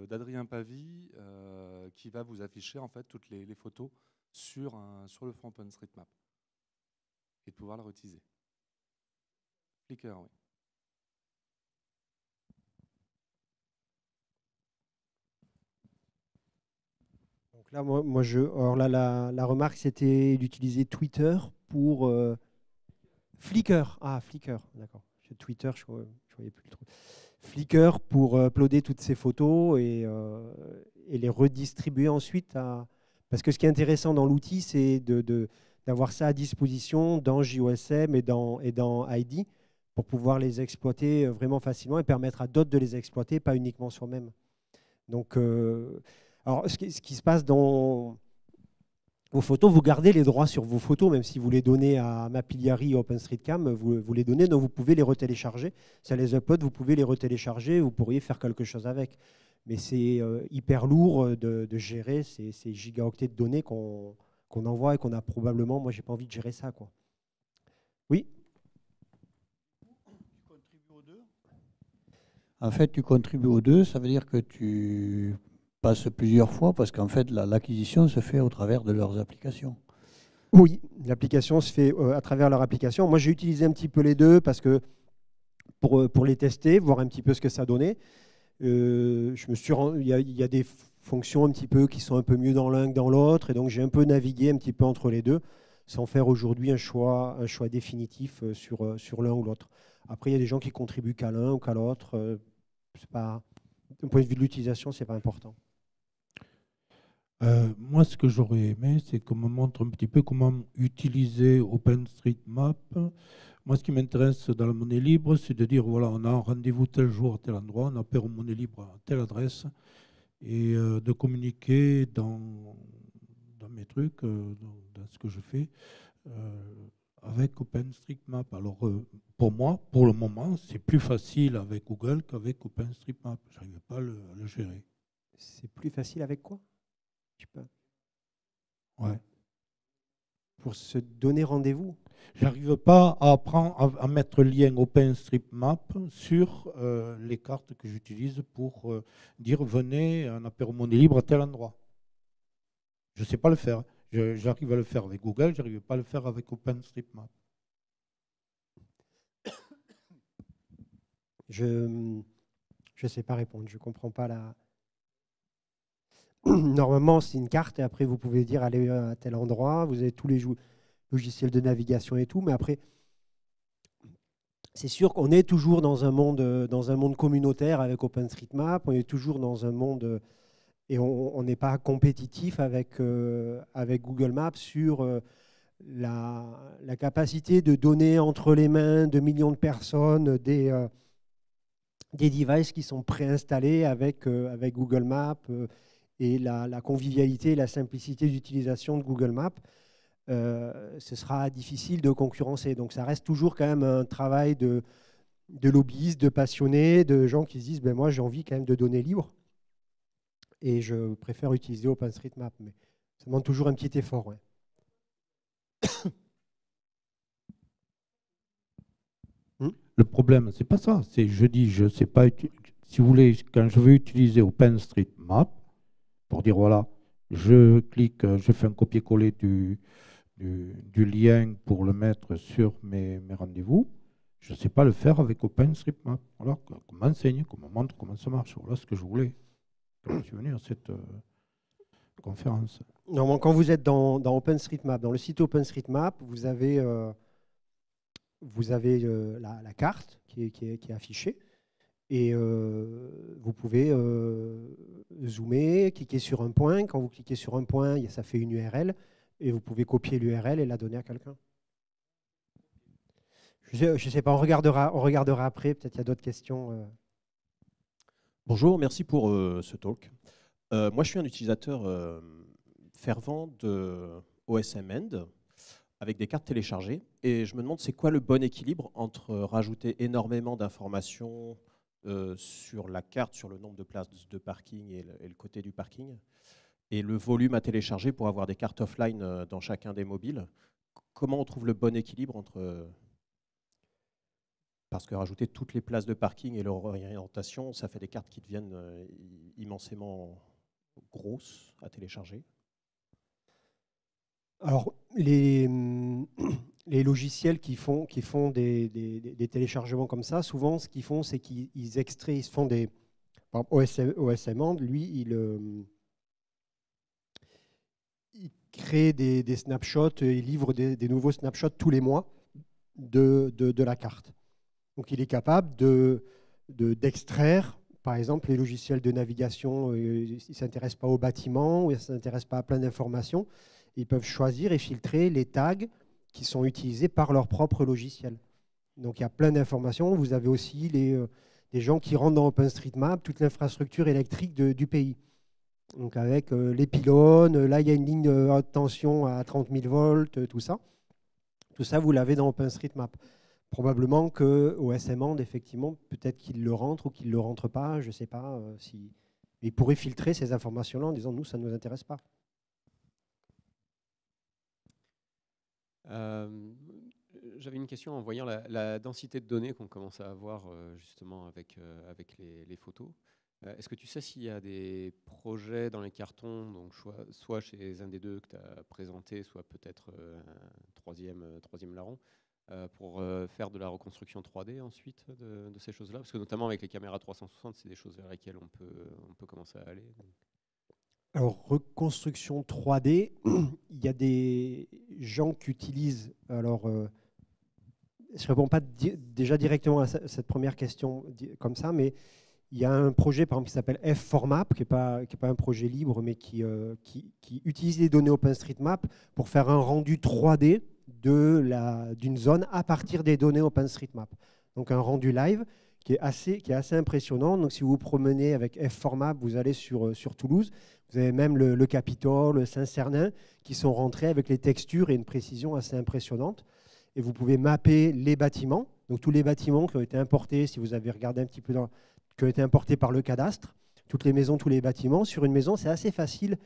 d'Adrien Pavie euh, qui va vous afficher en fait toutes les, photos sur, un, sur le front OpenStreetMap et de pouvoir la réutiliser. Flickr, oui. Là, moi, je, là, la, remarque, c'était d'utiliser Twitter pour euh, Flickr. Ah, Flickr, d'accord. Twitter, je ne voyais plus le truc. Flickr pour euh, uploader toutes ces photos et, euh, et, les redistribuer ensuite à. Parce que ce qui est intéressant dans l'outil, c'est d'avoir de, ça à disposition dans JOSM et dans, et dans ID pour pouvoir les exploiter vraiment facilement et permettre à d'autres de les exploiter, pas uniquement soi-même. Donc, alors, ce qui, se passe dans vos photos, vous gardez les droits sur vos photos, même si vous les donnez à Mapillary ou OpenStreetCam, vous, vous les donnez, donc vous pouvez les retélécharger. Ça les upload, vous pouvez les retélécharger, vous pourriez faire quelque chose avec. Mais c'est euh, hyper lourd de, gérer ces, gigaoctets de données qu'on envoie et qu'on a probablement. Moi, j'ai pas envie de gérer ça. Quoi. Oui? En fait, tu contribues aux deux, ça veut dire que tu passe plusieurs fois parce qu'en fait, l'acquisition se fait au travers de leurs applications. Oui, l'application se fait euh, à travers leur application. Moi, j'ai utilisé un petit peu les deux parce que pour, euh, pour les tester, voir un petit peu ce que ça donnait. Euh, je me suis il, y a, il y a des fonctions un petit peu qui sont un peu mieux dans l'un que dans l'autre, et donc j'ai un peu navigué un petit peu entre les deux, sans faire aujourd'hui un choix, un choix définitif sur, sur l'un ou l'autre. Après, il y a des gens qui contribuent qu'à l'un ou qu'à l'autre. D'un point de vue de l'utilisation, c'est pas important. Euh, moi, ce que j'aurais aimé, c'est qu'on me montre un petit peu comment utiliser OpenStreetMap. Moi, ce qui m'intéresse dans la monnaie libre, c'est de dire, voilà, on a un rendez-vous tel jour à tel endroit, on appelle en monnaie libre à telle adresse, et euh, de communiquer dans, mes trucs, euh, dans, ce que je fais, avec OpenStreetMap. Alors, pour moi, pour le moment, c'est plus facile avec Google qu'avec OpenStreetMap. Je n'arrive pas à le gérer. C'est plus facile avec quoi? Pour se donner rendez-vous. J'arrive pas à, à, mettre le lien OpenStreetMap sur euh, les cartes que j'utilise pour euh, dire venez un apéro monnaie libre à tel endroit. Je ne sais pas le faire. J'arrive à le faire avec Google, j'arrive pas à le faire avec OpenStreetMap. Je ne sais pas répondre, je ne comprends pas la, Normalement, c'est une carte et après, vous pouvez dire aller à tel endroit, vous avez tous les logiciels de navigation et tout, mais après, c'est sûr qu'on est toujours dans un, monde, dans un monde communautaire avec OpenStreetMap, on est toujours dans un monde et on n'est pas compétitif avec, euh, avec Google Maps sur euh, la, capacité de donner entre les mains de millions de personnes des, euh, des devices qui sont préinstallés avec, avec Google Maps et la, la, convivialité et la simplicité d'utilisation de Google Maps. ce sera difficile de concurrencer. Donc ça reste toujours quand même un travail de, de lobbyistes, de passionnés, de gens qui se disent ben moi j'ai envie quand même de données libres et je préfère utiliser OpenStreetMap. Mais ça demande toujours un petit effort. Hmm? Le problème, c'est pas ça. C'est je dis, je sais pas. Si vous voulez, quand je veux utiliser OpenStreetMap, pour dire voilà, je clique, je fais un copier-coller du, lien pour le mettre sur mes, rendez-vous. Je ne sais pas le faire avec OpenStreetMap. Voilà, qu'on m'enseigne, qu'on me montre comment ça marche. Voilà ce que je voulais quand je suis venu à cette euh, conférence. Normalement, quand vous êtes dans, OpenStreetMap, dans le site OpenStreetMap, vous avez, euh, vous avez euh, la, carte qui, est, affichée et vous pouvez zoomer, cliquer sur un point. Quand vous cliquez sur un point, ça fait une URL et vous pouvez copier l'URL et la donner à quelqu'un. Je ne sais, pas, on regardera, on regardera après, peut-être il y a d'autres questions. Bonjour, merci pour euh, ce talk. Euh, moi, je suis un utilisateur euh, fervent de OSM End avec des cartes téléchargées et je me demande c'est quoi le bon équilibre entre rajouter énormément d'informations sur la carte, sur le nombre de places de parking et le, côté du parking et le volume à télécharger pour avoir des cartes offline dans chacun des mobiles. Comment on trouve le bon équilibre entre parce que rajouter toutes les places de parking et leur orientation, ça fait des cartes qui deviennent euh, immensément grosses à télécharger? Alors, les, les logiciels qui font, qui font des, des, téléchargements comme ça, souvent, ce qu'ils font, c'est qu'ils extraient, ils font des. Par exemple, OSM, lui, il, euh, il crée des, snapshots, il livre des, nouveaux snapshots tous les mois de, de, la carte. Donc il est capable de, d'extraire, par exemple, les logiciels de navigation, euh, ils ne s'intéressent pas au bâtiment, ou ils ne s'intéressent pas à plein d'informations. Ils peuvent choisir et filtrer les tags qui sont utilisés par leur propre logiciel. Donc il y a plein d'informations. Vous avez aussi les, euh, des gens qui rentrent dans OpenStreetMap, toute l'infrastructure électrique du pays. Donc avec euh, les pylônes, là il y a une ligne de haute tension à 30 000 volts, tout ça. Tout ça, vous l'avez dans OpenStreetMap. Probablement que au effectivement, peut-être qu'il le rentre ou qu'il ne le rentre pas, je ne sais pas. Euh, si... Il pourrait filtrer ces informations-là en disant nous, ça ne nous intéresse pas. Euh, j'avais une question en voyant la, densité de données qu'on commence à avoir euh, justement avec, avec les, photos. Est-ce que tu sais s'il y a des projets dans les cartons, donc soit, chez un des deux que tu as présenté, soit peut-être un troisième, troisième larron, euh, pour euh, faire de la reconstruction 3D ensuite de, ces choses-là? Parce que notamment avec les caméras 360, c'est des choses vers lesquelles on peut, on peut commencer à aller. Alors, reconstruction 3D, il y a des gens qui utilisent. Alors, euh, je ne réponds pas déjà directement à cette première question comme ça, mais il y a un projet, par exemple, qui s'appelle F4Map, qui n'est pas, pas un projet libre, mais qui, qui, qui, utilise les données OpenStreetMap pour faire un rendu 3D d'une zone à partir des données OpenStreetMap. Donc un rendu live qui est assez, qui est assez impressionnant. Donc si vous vous promenez avec F4Map, vous allez sur, euh, sur Toulouse, vous avez même le, le Capitole, le Saint-Cernin, qui sont rentrés avec les textures et une précision assez impressionnante. Et vous pouvez mapper les bâtiments, donc tous les bâtiments qui ont été importés, si vous avez regardé un petit peu, dans, qui ont été importés par le cadastre, toutes les maisons, tous les bâtiments. Sur une maison, c'est assez facile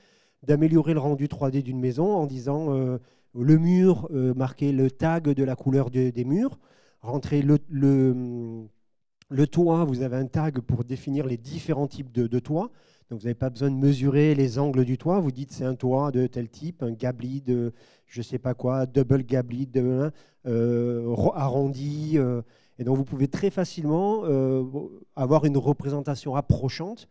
d'améliorer le rendu 3D d'une maison en disant euh, le mur, euh, marquer le tag de la couleur des murs, rentrer le, toit, vous avez un tag pour définir les différents types de, toits. Donc vous n'avez pas besoin de mesurer les angles du toit, vous dites c'est un toit de tel type, un gabli de je ne sais pas quoi, double gabli de, euh, arrondi. Et donc vous pouvez très facilement euh, avoir une représentation approchante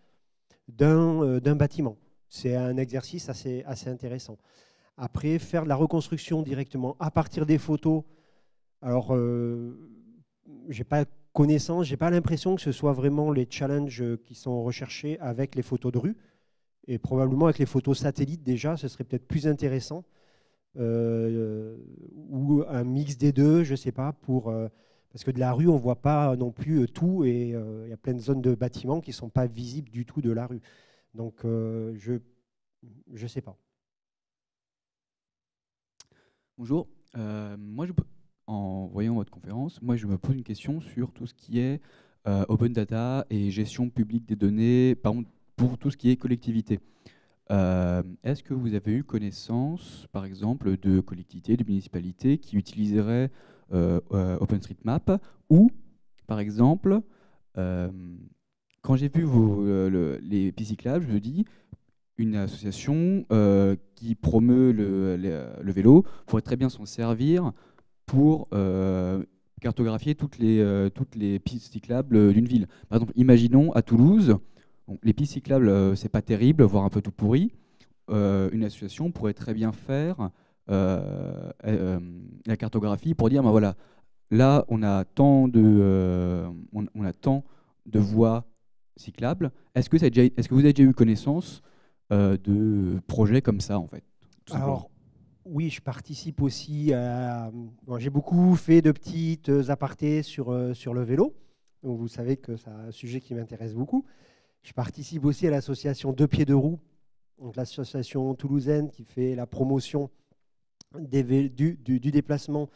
d'un euh, bâtiment. C'est un exercice assez, assez intéressant. Après, faire de la reconstruction directement à partir des photos, alors euh, j'ai pas connaissance, j'ai pas l'impression que ce soit vraiment les challenges qui sont recherchés avec les photos de rue. Et probablement avec les photos satellites déjà, ce serait peut-être plus intéressant. Euh, ou un mix des deux, je sais pas, pour, euh, parce que de la rue, on voit pas non plus euh, tout et il y a plein de zones de bâtiments qui sont pas visibles du tout de la rue. Donc, je ne sais pas. Bonjour. moi, je, en voyant votre conférence, moi, je me pose une question sur tout ce qui est open data et gestion publique des données, par exemple, pour tout ce qui est collectivité. Euh, est-ce que vous avez eu connaissance, par exemple, de collectivités, de municipalités qui utiliseraient euh, euh, OpenStreetMap ou, par exemple, quand j'ai vu les pistes je me dis, une association qui promeut le, vélo pourrait très bien s'en servir pour cartographier toutes les, toutes les pistes cyclables d'une ville. Par exemple, imaginons à Toulouse, les pistes cyclables, euh, c'est pas terrible, voire un peu tout pourri. Euh, une association pourrait très bien faire euh, la cartographie pour dire, ben voilà, là, on a tant de, on, a tant de voies cyclables. Est-ce que, est que vous avez déjà eu connaissance de projets comme ça, en fait oui, je participe aussi à... J'ai beaucoup fait de petites apartés sur, sur le vélo. Vous savez que c'est un sujet qui m'intéresse beaucoup. Je participe aussi à l'association Deux Pieds de Roue, l'association toulousaine qui fait la promotion du, déplacement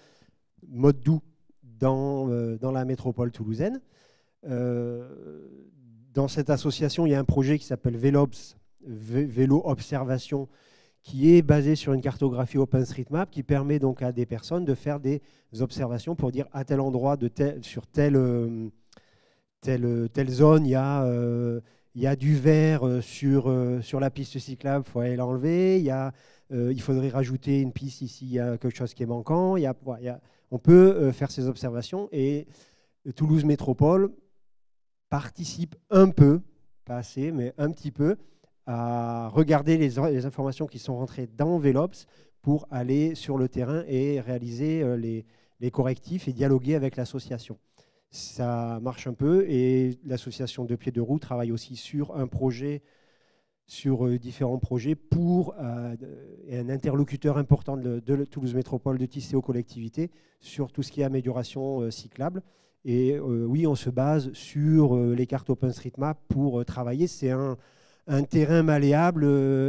mode doux dans, euh, dans la métropole toulousaine. Euh, dans cette association, il y a un projet qui s'appelle Vélops, Vélo Observation, qui est basé sur une cartographie OpenStreetMap qui permet donc à des personnes de faire des observations pour dire à tel endroit, sur telle, euh, telle, telle zone, il y a il y a du euh, sur, euh, sur la piste cyclable, il faut aller l'enlever. Il, euh, il faudrait rajouter une piste ici, il y a quelque chose qui est manquant. Il y a, on peut faire ces observations et Toulouse Métropole participe un peu, pas assez, mais un petit peu, à regarder les, informations qui sont rentrées dans Velops pour aller sur le terrain et réaliser les, les correctifs et dialoguer avec l'association ça marche un peu. Et l'association de pieds de roue travaille aussi sur un projet, sur euh, différents projets pour euh, un interlocuteur important de, Toulouse Métropole de tisser aux collectivités sur tout ce qui est amélioration euh, cyclable. Et oui, on se base sur les cartes OpenStreetMap pour travailler. C'est un, un, terrain malléable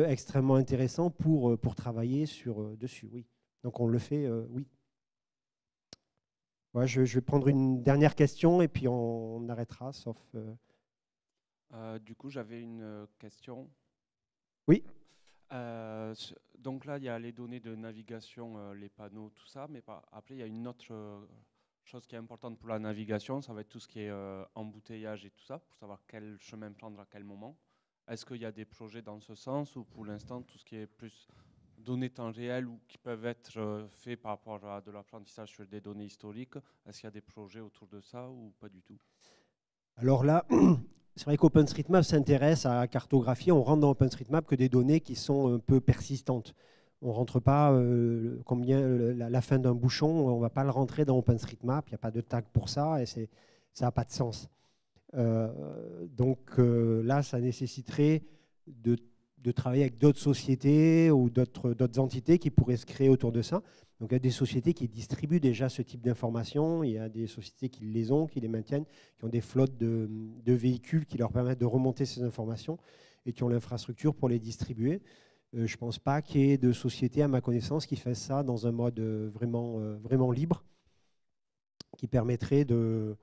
extrêmement intéressant pour, pour travailler sur, dessus. Oui. Donc on le fait, oui je, vais prendre une dernière question et puis on, arrêtera, sauf. Euh, euh, du coup, j'avais une euh, question. Oui. donc là, il y a les données de navigation, les panneaux, tout ça, mais après, il y a une autre chose qui est importante pour la navigation, ça va être tout ce qui est embouteillage et tout ça, pour savoir quel chemin prendre à quel moment. Est-ce qu'il y a des projets dans ce sens ou pour l'instant, tout ce qui est plus données temps réel ou qui peuvent être euh, faits par rapport à de l'apprentissage sur des données historiques Est-ce qu'il y a des projets autour de ça ou pas du tout? Alors là, c'est vrai qu'OpenStreetMap s'intéresse à cartographier. On rentre dans OpenStreetMap que des données qui sont un peu persistantes. On ne rentre pas euh, combien la, fin d'un bouchon, on ne va pas le rentrer dans OpenStreetMap. Il n'y a pas de tag pour ça et ça n'a pas de sens. Euh, donc là, ça nécessiterait de travailler avec d'autres sociétés ou d'autres entités qui pourraient se créer autour de ça. Donc il y a des sociétés qui distribuent déjà ce type d'informations, il y a des sociétés qui les ont, qui les maintiennent, qui ont des flottes de, véhicules qui leur permettent de remonter ces informations et qui ont l'infrastructure pour les distribuer. Euh, je ne pense pas qu'il y ait de sociétés, à ma connaissance, qui fassent ça dans un mode euh, vraiment, euh, vraiment libre, qui permettrait de,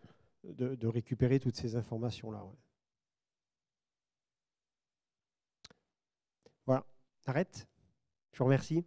de, récupérer toutes ces informations-là. Voilà. Arrête. Je vous remercie.